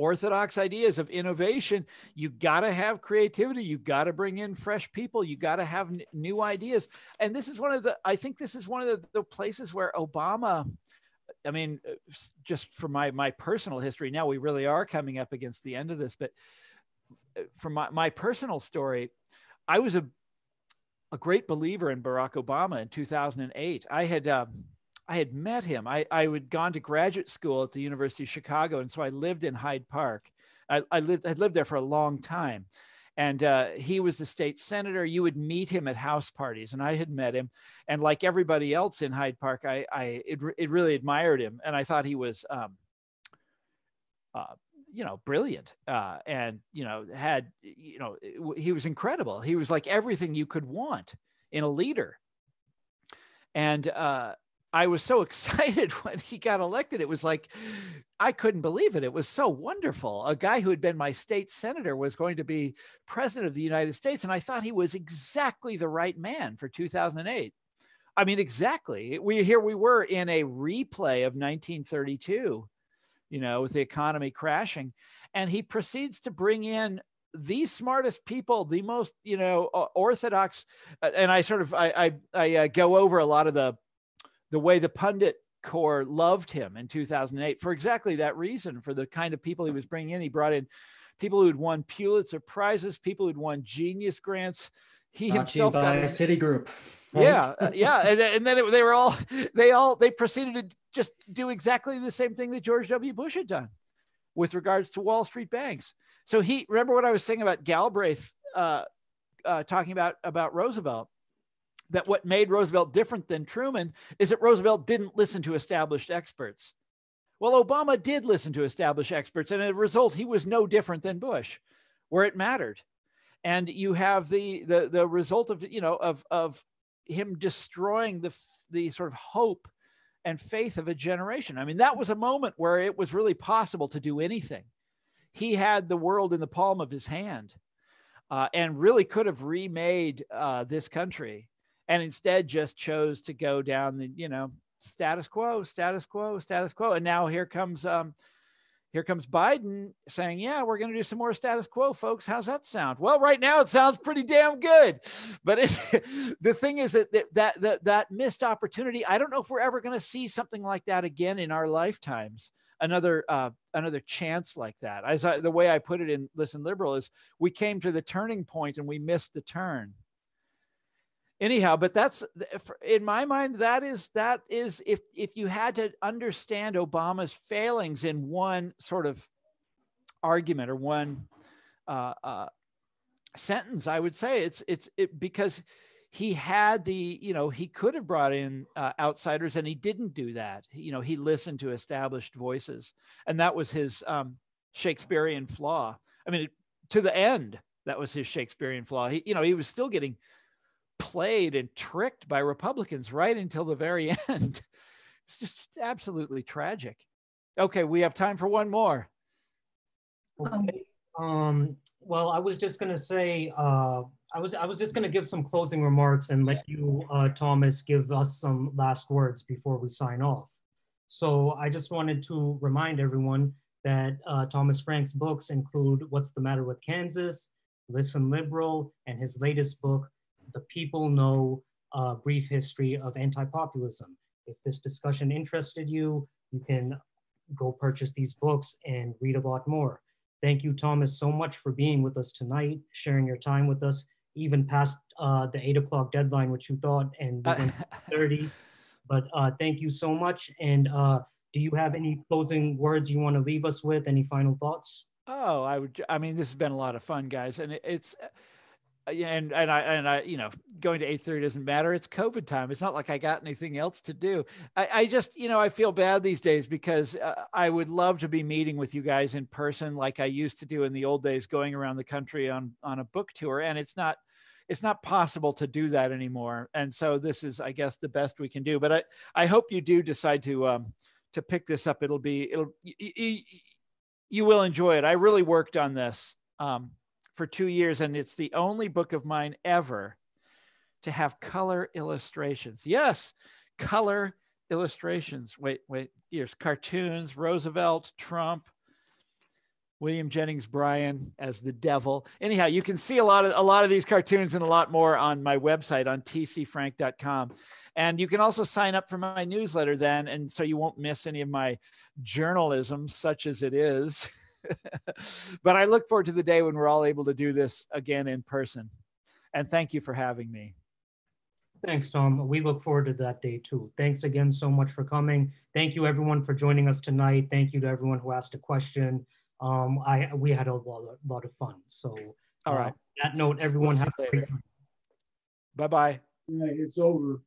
orthodox ideas of innovation you got to have creativity you got to bring in fresh people you got to have n- new ideas and this is one of the i think this is one of the, the places where obama I mean, uh, just from my my personal history, now we really are coming up against the end of this. But uh, from my, my personal story, I was a a great believer in Barack Obama in 2008. I had um, I had met him. I I had gone to graduate school at the University of Chicago, and so I lived in Hyde Park. I, I lived I lived there for a long time, and uh, he was the state senator. You would meet him at house parties, and I had met him. And like everybody else in Hyde Park, I I it, it really admired him, and I thought he was. Um, uh, you know, brilliant, uh, and you know, had you know, he was incredible. He was like everything you could want in a leader, and uh, I was so excited when he got elected. It was like I couldn't believe it. It was so wonderful. A guy who had been my state senator was going to be president of the United States, and I thought he was exactly the right man for 2008. I mean, exactly. We here we were in a replay of 1932, you know, with the economy crashing, and he proceeds to bring in the smartest people, the most, you know, orthodox. uh, And I sort of I I, I uh, go over a lot of the the way the pundit corps loved him in 2008 for exactly that reason, for the kind of people he was bringing in. He brought in people who'd won Pulitzer prizes, people who'd won Genius grants. He you himself by got Citigroup. right? yeah, uh, yeah, and, then- and then it, they were all they all they proceeded to just do exactly the same thing that George W. Bush had done with regards to Wall Street banks. So he remember what I was saying about Galbraith uh, uh, talking about about Roosevelt. That what made Roosevelt different than Truman is that Roosevelt didn't listen to established experts. Well, Obama did listen to established experts, and as a result, he was no different than Bush, where it mattered. And you have the the the result of you know of of him destroying the the sort of hope and faith of a generation. I mean, that was a moment where it was really possible to do anything. He had the world in the palm of his hand, uh, and really could have remade uh, this country, and instead just chose to go down the you know status quo, status quo, status quo, and now here comes um, here comes Biden saying, "Yeah, we're going to do some more status quo, folks. How's that sound?" Well, right now it sounds pretty damn good, but it's, the thing is that that, that that missed opportunity. I don't know if we're ever going to see something like that again in our lifetimes. Another uh, another chance like that. As I, the way I put it in Listen Liberal is, we came to the turning point and we missed the turn anyhow but that's in my mind that is that is if if you had to understand obama's failings in one sort of argument or one uh, uh, sentence i would say it's it's it, because he had the you know he could have brought in uh, outsiders and he didn't do that. You know he listened to established voices and that was his um, shakespearean flaw. I mean to the end that was his shakespearean flaw. He you know he was still getting played and tricked by Republicans right until the very end. It's just absolutely tragic. Okay, we have time for one more. Okay. Um, well, I was just gonna say, uh, I was I was just gonna give some closing remarks and let you, uh, Thomas, give us some last words before we sign off. So I just wanted to remind everyone that uh, Thomas Frank's books include What's the Matter with Kansas, Listen Liberal, and his latest book, The People No a Brief History of Anti-Populism. If this discussion interested you, you can go purchase these books and read a lot more. Thank you, Thomas, so much for being with us tonight, sharing your time with us, even past uh, the eight o'clock deadline, which you thought, and we went 30. But uh, thank you so much. And uh, do you have any closing words you want to leave us with? Any final thoughts? Oh, I would. I mean, this has been a lot of fun, guys, and it, it's and and I and I, you know, going to eight thirty doesn't matter. It's COVID time. It's not like I got anything else to do. I, I just, you know, I feel bad these days because uh, I would love to be meeting with you guys in person, like I used to do in the old days, going around the country on on a book tour, and it's not. It's not possible to do that anymore, and so this is, I guess, the best we can do. But I, I hope you do decide to, um, to pick this up. It'll be, it'll, y- y- y- you will enjoy it. I really worked on this. Um, for two years, and it's the only book of mine ever to have color illustrations. Yes, color illustrations. Wait, wait, here's cartoons, Roosevelt, Trump, William Jennings Bryan as the devil. Anyhow, you can see a lot of a lot of these cartoons and a lot more on my website on tcfrank.com. And you can also sign up for my newsletter then, and so you won't miss any of my journalism, such as it is. but I look forward to the day when we're all able to do this again in person. And thank you for having me. Thanks, Tom. We look forward to that day too. Thanks again so much for coming. Thank you everyone for joining us tonight. Thank you to everyone who asked a question. Um, I we had a lot, of- lot of fun. So all right. uh, that note, everyone see have you a great later. Bye bye. Yeah, it's over.